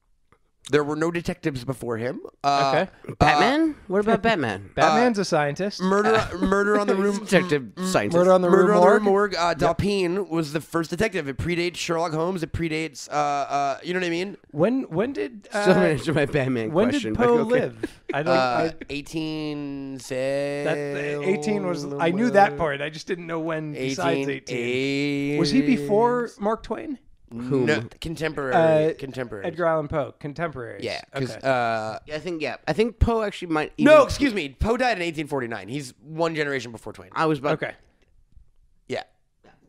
There were no detectives before him. Uh,
Okay.
Batman? what about Batman?
Batman's a scientist.
Murder, murder on the room.
detective scientist.
Murder on the
Murder
Rue
on the Rue
Morgue.
Morgue. Uh, Dupin was the first detective. It predates Sherlock Holmes. It predates, uh, uh, you know what I mean?
When when did uh,
Still haven't answered my Batman
when
question.
did Poe
okay.
live? I don't.
Uh,
I,
18
that eighteen was. I knew that part. I just didn't know when. Besides eighteen, was he before Mark Twain?
Whom?
No, contemporary.
Uh,
contemporary.
Edgar Allan Poe, contemporaries.
Yeah, because
Okay.
uh,
I think yeah. I think Poe actually might. Even,
no, excuse me. Poe died in 1849. He's one generation before Twain.
I was about.
okay.
Yeah,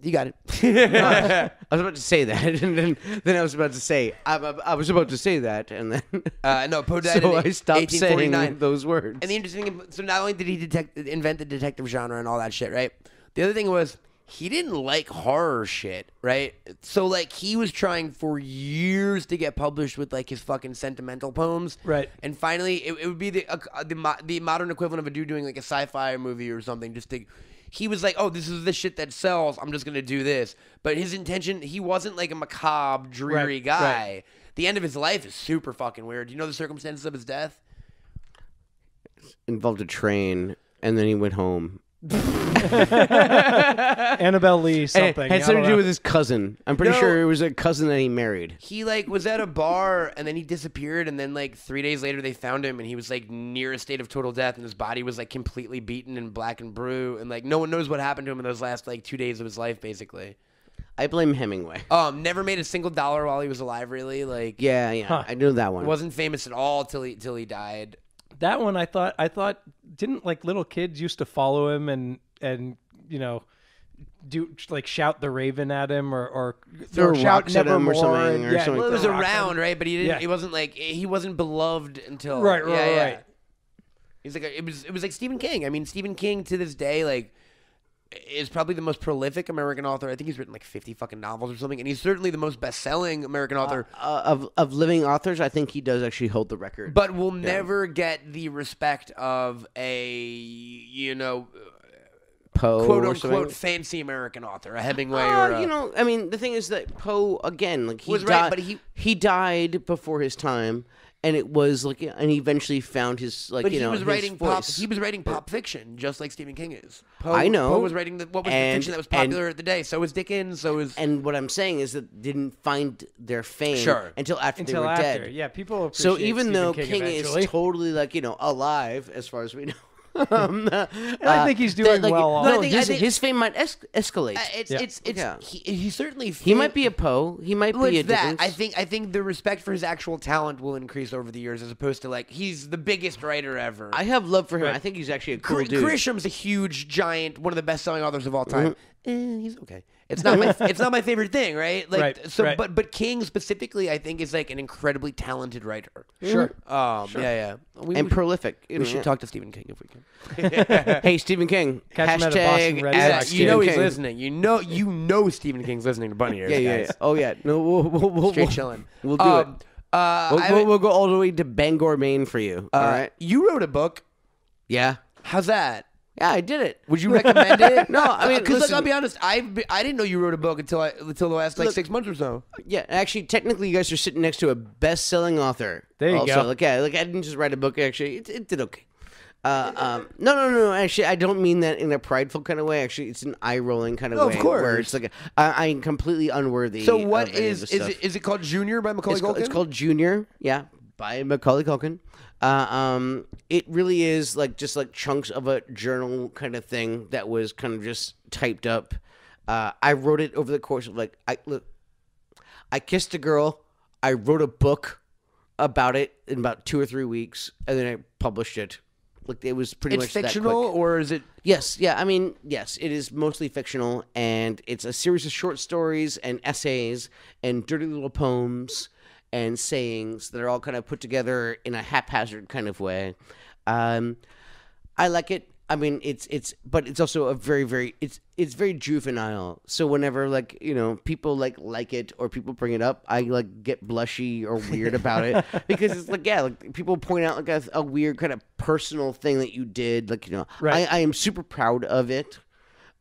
you got it.
I was about to say that, and then then I was about to say I, I, I was about to say that, and then
uh, no, Poe died
so
in
I stopped saying
1849.
those words.
And the interesting, so not only did he detect, invent the detective genre and all that shit, right? The other thing was he didn't like horror shit, right? So like he was trying for years to get published with like his fucking sentimental poems,
Right.
And finally, it, it would be the uh, the mo- the modern equivalent of a dude doing like a sci-fi movie or something. Just to, he was like, oh, this is the shit that sells. I'm just gonna do this. But his intention, he wasn't like a macabre, dreary
Right,
guy.
right.
The end of his life is super fucking weird. Do you know the circumstances of his death?
involved a train, and then he went home.
Annabel Lee
And
something.
it had something to do
know.
with his cousin. I'm pretty
No.
sure it was a cousin that he married.
he like was at a bar and then he disappeared and then like three days later they found him and he was like near a state of total death and his body was like completely beaten and black and blue and like no one knows what happened to him in those last like two days of his life basically
I blame Hemingway.
um never made a single dollar while he was alive really like
Yeah, yeah,
Huh.
I knew that one.
wasn't famous at all till he till he died
that one I thought I thought didn't like little kids used to follow him and and you know do like shout the raven at him or or,
Throw
or shout
rocks at him or something, or
yeah,
something
well, it was
throw rocks at him.
around right but he didn't
Yeah.
he wasn't like he wasn't beloved until
Right, right,
yeah,
right,
yeah.
right.
He's like it was it was like Stephen King. I mean Stephen King to this day like is probably the most prolific American author. I think he's written like 50 fucking novels or something and he's certainly the most best-selling American author.
uh, of of living authors, I think he does actually hold the record.
but will never get the respect of a you know
Poe
quote unquote fancy American author, a Hemingway
Uh,
or a,
you know, I mean, the thing is that Poe again, like he
Was
died,
right, but he-
he died before his time, and it was like, and he eventually found his like
but
you
he
know
was
his
writing pop.
voice.
He was writing pop fiction, just like Stephen King is. Poe,
I know.
Poe was writing the, what was the fiction that was
and-
popular at the day. So was Dickens. So was
and what I'm saying is that didn't find their fame
Sure.
until after
until
they were
after.
dead.
Yeah, people
So even
Stephen
though
King,
King, is totally like you know alive as far as we know. Um, uh,
I think he's doing
like,
well
No,
also.
his,
I think-
his fame might es- escalate.
Uh, it's
Yeah.
it's it's
Yeah.
he, he certainly
he might be a Poe. He might
well,
be a
that.
Dickens.
I think I think the respect for his actual talent will increase over the years, as opposed to like he's the biggest writer ever.
I have love for him.
Right.
I think he's actually a cool
Gr-
dude.
Grisham's a huge giant, one of the best selling authors of all time. eh, he's okay. It's not my it's not my favorite thing, right? Like
Right,
so
right.
but but King specifically I think is like an incredibly talented writer.
Sure.
Um yeah, yeah. We,
and
we-
prolific.
We
know,
should talk to Stephen King if we can.
Hey, Stephen King.
Catch him at a Boston
hashtag
Red
at
Sox
you
Stephen
know he's
King.
listening. You know you know Stephen King's listening to Bunny Ears.
Yeah, yeah,
guys.
yeah. Oh yeah. No, we'll, we'll, we'll,
Straight
we'll,
chilling.
We'll do
Um,
it.
Uh,
We'll,
I
we'll, we'll go all the way to Bangor, Maine for you. all
uh,
right.
You wrote a book.
Yeah.
How's that?
Yeah, I did it.
Would you recommend it?
No, I mean,
because
listen-
I'll be honest, I I didn't know you wrote a book until I until the last like
Look-
six months or so.
Yeah, actually, technically, you guys are sitting next to a best-selling author.
There you
also.
go.
Like, yeah, like I didn't just write a book. Actually, it, it did okay. Uh, um, no, no, no. Actually, I don't mean that in a prideful kind of way. Actually, it's an eye-rolling kind of
No, of
way. Where
course.
it's like I, I'm completely unworthy.
So what
of of
is is it, is it called Junior by Macaulay
it's,
Culkin?
called, it's called Junior, yeah, by Macaulay Culkin. Uh, um, it really is like just like chunks of a journal kind of thing that was kind of just typed up. Uh, I wrote it over the course of like I look. I kissed a girl. I wrote a book about it in about two or three weeks, and then I published it. Like it was pretty
It's
much that
fictional, or is it?
Yes, yeah. I mean, yes, it is mostly fictional, and it's a series of short stories and essays and dirty little poems and sayings that are all kind of put together in a haphazard kind of way. Um, I like it. I mean, it's it's, but it's also a very very it's it's very juvenile. So whenever like you know people like like it or people bring it up, I like get blushy or weird about it because it's like yeah, like people point out like a, a weird kind of personal thing that you did. Like you know,
Right.
I, I am super proud of it.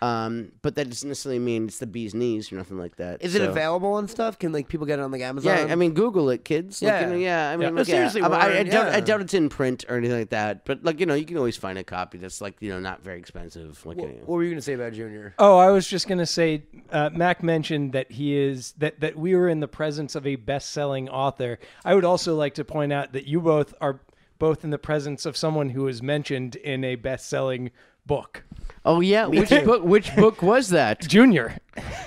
Um, but that doesn't necessarily mean it's the bee's knees or nothing like that.
Is it
So-
available and stuff? Can like people get it on like Amazon?
Yeah, I mean, Google it, kids. Like,
Yeah.
you know, yeah. I mean,
No,
like, yeah.
seriously,
I, I, I
Warren,
doubt, I doubt it's in print or anything like that. But like, you know, you can always find a copy that's like, you know, not very expensive. Like, you know.
what were you gonna say about Junior?
Oh, I was just gonna say, uh, Mac mentioned that he is that that we were in the presence of a best-selling author. I would also like to point out that you both are both in the presence of someone who was mentioned in a best-selling book.
Oh yeah, which book? Which book was that?
Junior.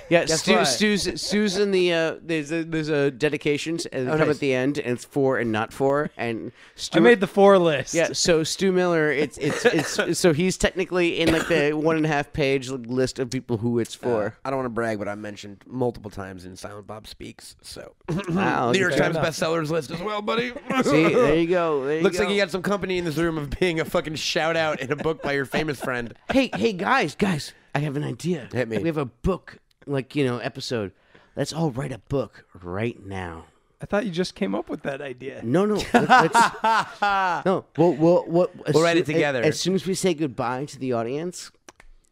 Yeah,
Guess
Stu,
what?
Stu's, Stu's in the uh, there's a, there's a dedications and they
Oh,
come
nice.
at the end and it's for and not for and Stu
I made the four list.
yeah. So Stu Miller, it's it's it's so he's technically in like the one and a half page list of people who it's for.
I don't want to brag, but I'm mentioned multiple times in Silent Bob Speaks. So
Wow,
New York
fair
Times
enough.
bestsellers list as well, buddy.
See, there you go. There you
Looks
go.
like you got some company in this room of being a fucking shout out in a book by your famous friend.
hey, hey, guys, guys, I have an idea.
Hit me.
We have a book, like you know, episode. Let's all write a book right now.
I thought you just came up with that idea.
No, no, let- let's, no. We'll, we'll, we'll,
We'll write it
soo-
together.
As soon as we say goodbye to the audience,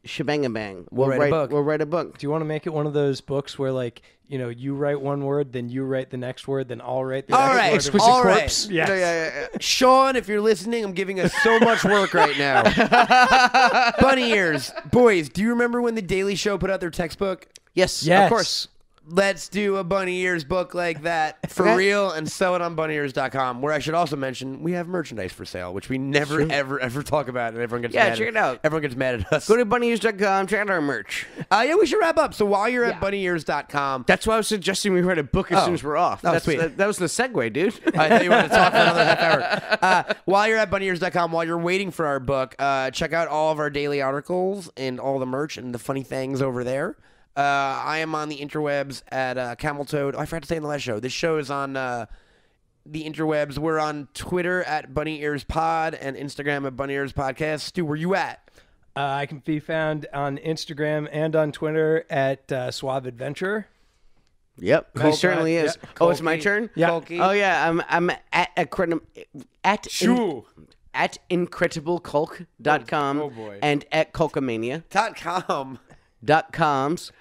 shebang bang. We'll,
write a book.
We'll write a book.
Do you want to make it one of those books where, like, you know, you write one word, then you write the next word, then I'll write the
All
next
right,
word?
Exquisite
all right.
corpse.
Yes.
Yeah, yeah, yeah. Sean, if you're listening, I'm giving us so much work right now. Bunny ears, boys. Do you remember when the Daily Show put out their textbook?
Yes,
Yes.
of course.
Let's do a bunny ears book like that for
Okay.
real and sell it on bunnyears.com. Where I should also mention we have merchandise for sale, which we never, ever, ever talk about, and everyone gets
Yeah,
mad
check
at,
it out.
Everyone gets mad at us.
Go to bunnyears.com. Check out our merch.
uh, yeah, we should wrap up. So while you're at bunnyears.com,
That's why I was suggesting we write a book as
Oh.
soon as we're off.
Oh,
That's,
sweet.
That, that was the segue, dude.
I thought you wanted to talk for another half hour. Uh, while you're at bunnyears.com, while you're waiting for our book, uh, check out all of our daily articles and all the merch and the funny things over there. Uh, I am on the interwebs at uh, Camel Toad. Oh, I forgot to say in the last show. This show is on uh, the interwebs. We're on Twitter at Bunny Ears Pod and Instagram at Bunny Ears Podcast. Stu, where are you at?
Uh, I can be found on Instagram and on Twitter at uh, Suave Adventure.
Yep, he
Colky.
certainly is.
Yeah,
Oh, it's my
Colky.
turn.
Yeah.
Colky.
Oh yeah, I'm I'm at incredible at in- at incredibleculk.com
Oh, boy.
and at culkamania
Dot com.
dot coms.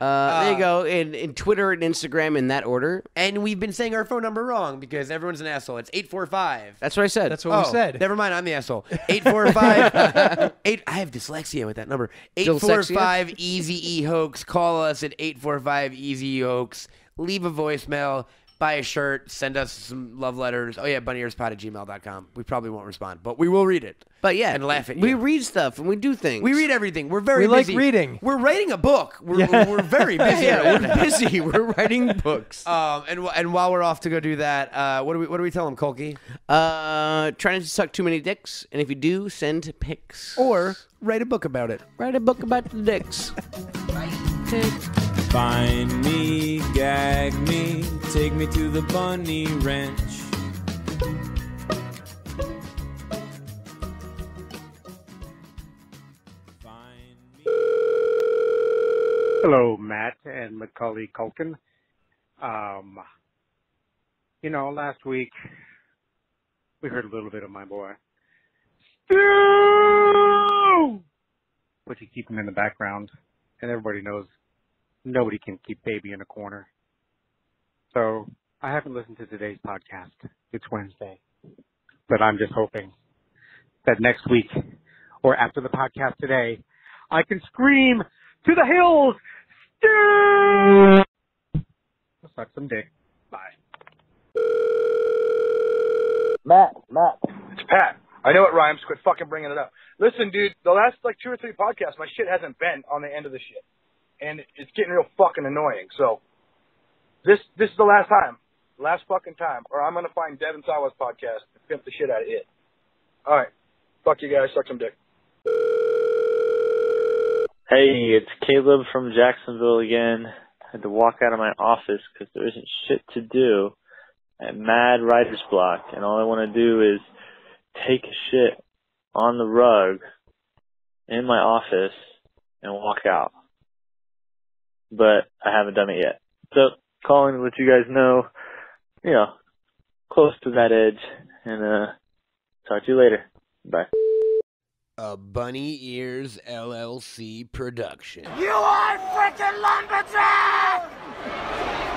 Uh, there you go. In, in Twitter and Instagram in that order.
And we've been saying our phone number wrong because everyone's an asshole. It's 845.
That's what I said.
That's what we said.
Oh, Never mind, I'm the asshole. 845 eight I have dyslexia with that number. 845 Easy E hoax. Call us at 845 Easy E hoax. Leave a voicemail. Buy a shirt. Send us some love letters. Oh yeah, bunnyearspod at gmail.com. We probably won't respond, but we will read it.
But yeah,
and laugh at
We
you.
read stuff and we do things.
We read everything. We're very
We like
busy.
reading.
We're writing a book. We're, we're very busy.
Yeah, we're busy. We're writing books.
Um, and and while we're off to go do that, uh, what do we what do we tell them, Colkey?
Uh, try not to suck too many dicks, and if you do, send pics
Or write a book about it.
write a book about the dicks.
Bye.
take. Find me, gag me, take me to the bunny ranch. Find me.
Hello, Matt and Macaulay Culkin. Um, you know, last week we heard a little bit of my boy. Stu! But you keep him in the background, and everybody knows nobody can keep baby in a corner. So I haven't listened to today's podcast. It's Wednesday. But I'm just hoping that next week or after the podcast today, I can scream to the hills, Stu! Suck some dick. Bye.
Matt, Matt.
It's Pat. I know it rhymes. Quit fucking bringing it up. Listen, dude, the last like two or three podcasts, my shit hasn't been on the end of the shit, and it's getting real fucking annoying. So this this is the last time, last fucking time, or I'm gonna find Devon Sawa's podcast and pimp the shit out of it. All right, fuck you guys. Suck some dick.
Hey, it's Caleb from Jacksonville again. I had to walk out of my office because there isn't shit to do at Mad Writer's Block, and all I want to do is take a shit on the rug in my office and walk out. But I haven't done it yet. So, calling to let you guys know, you know, close to that edge, and uh, talk to you later. Bye.
A Bunny Ears LLC production.
You are freaking lumberjack!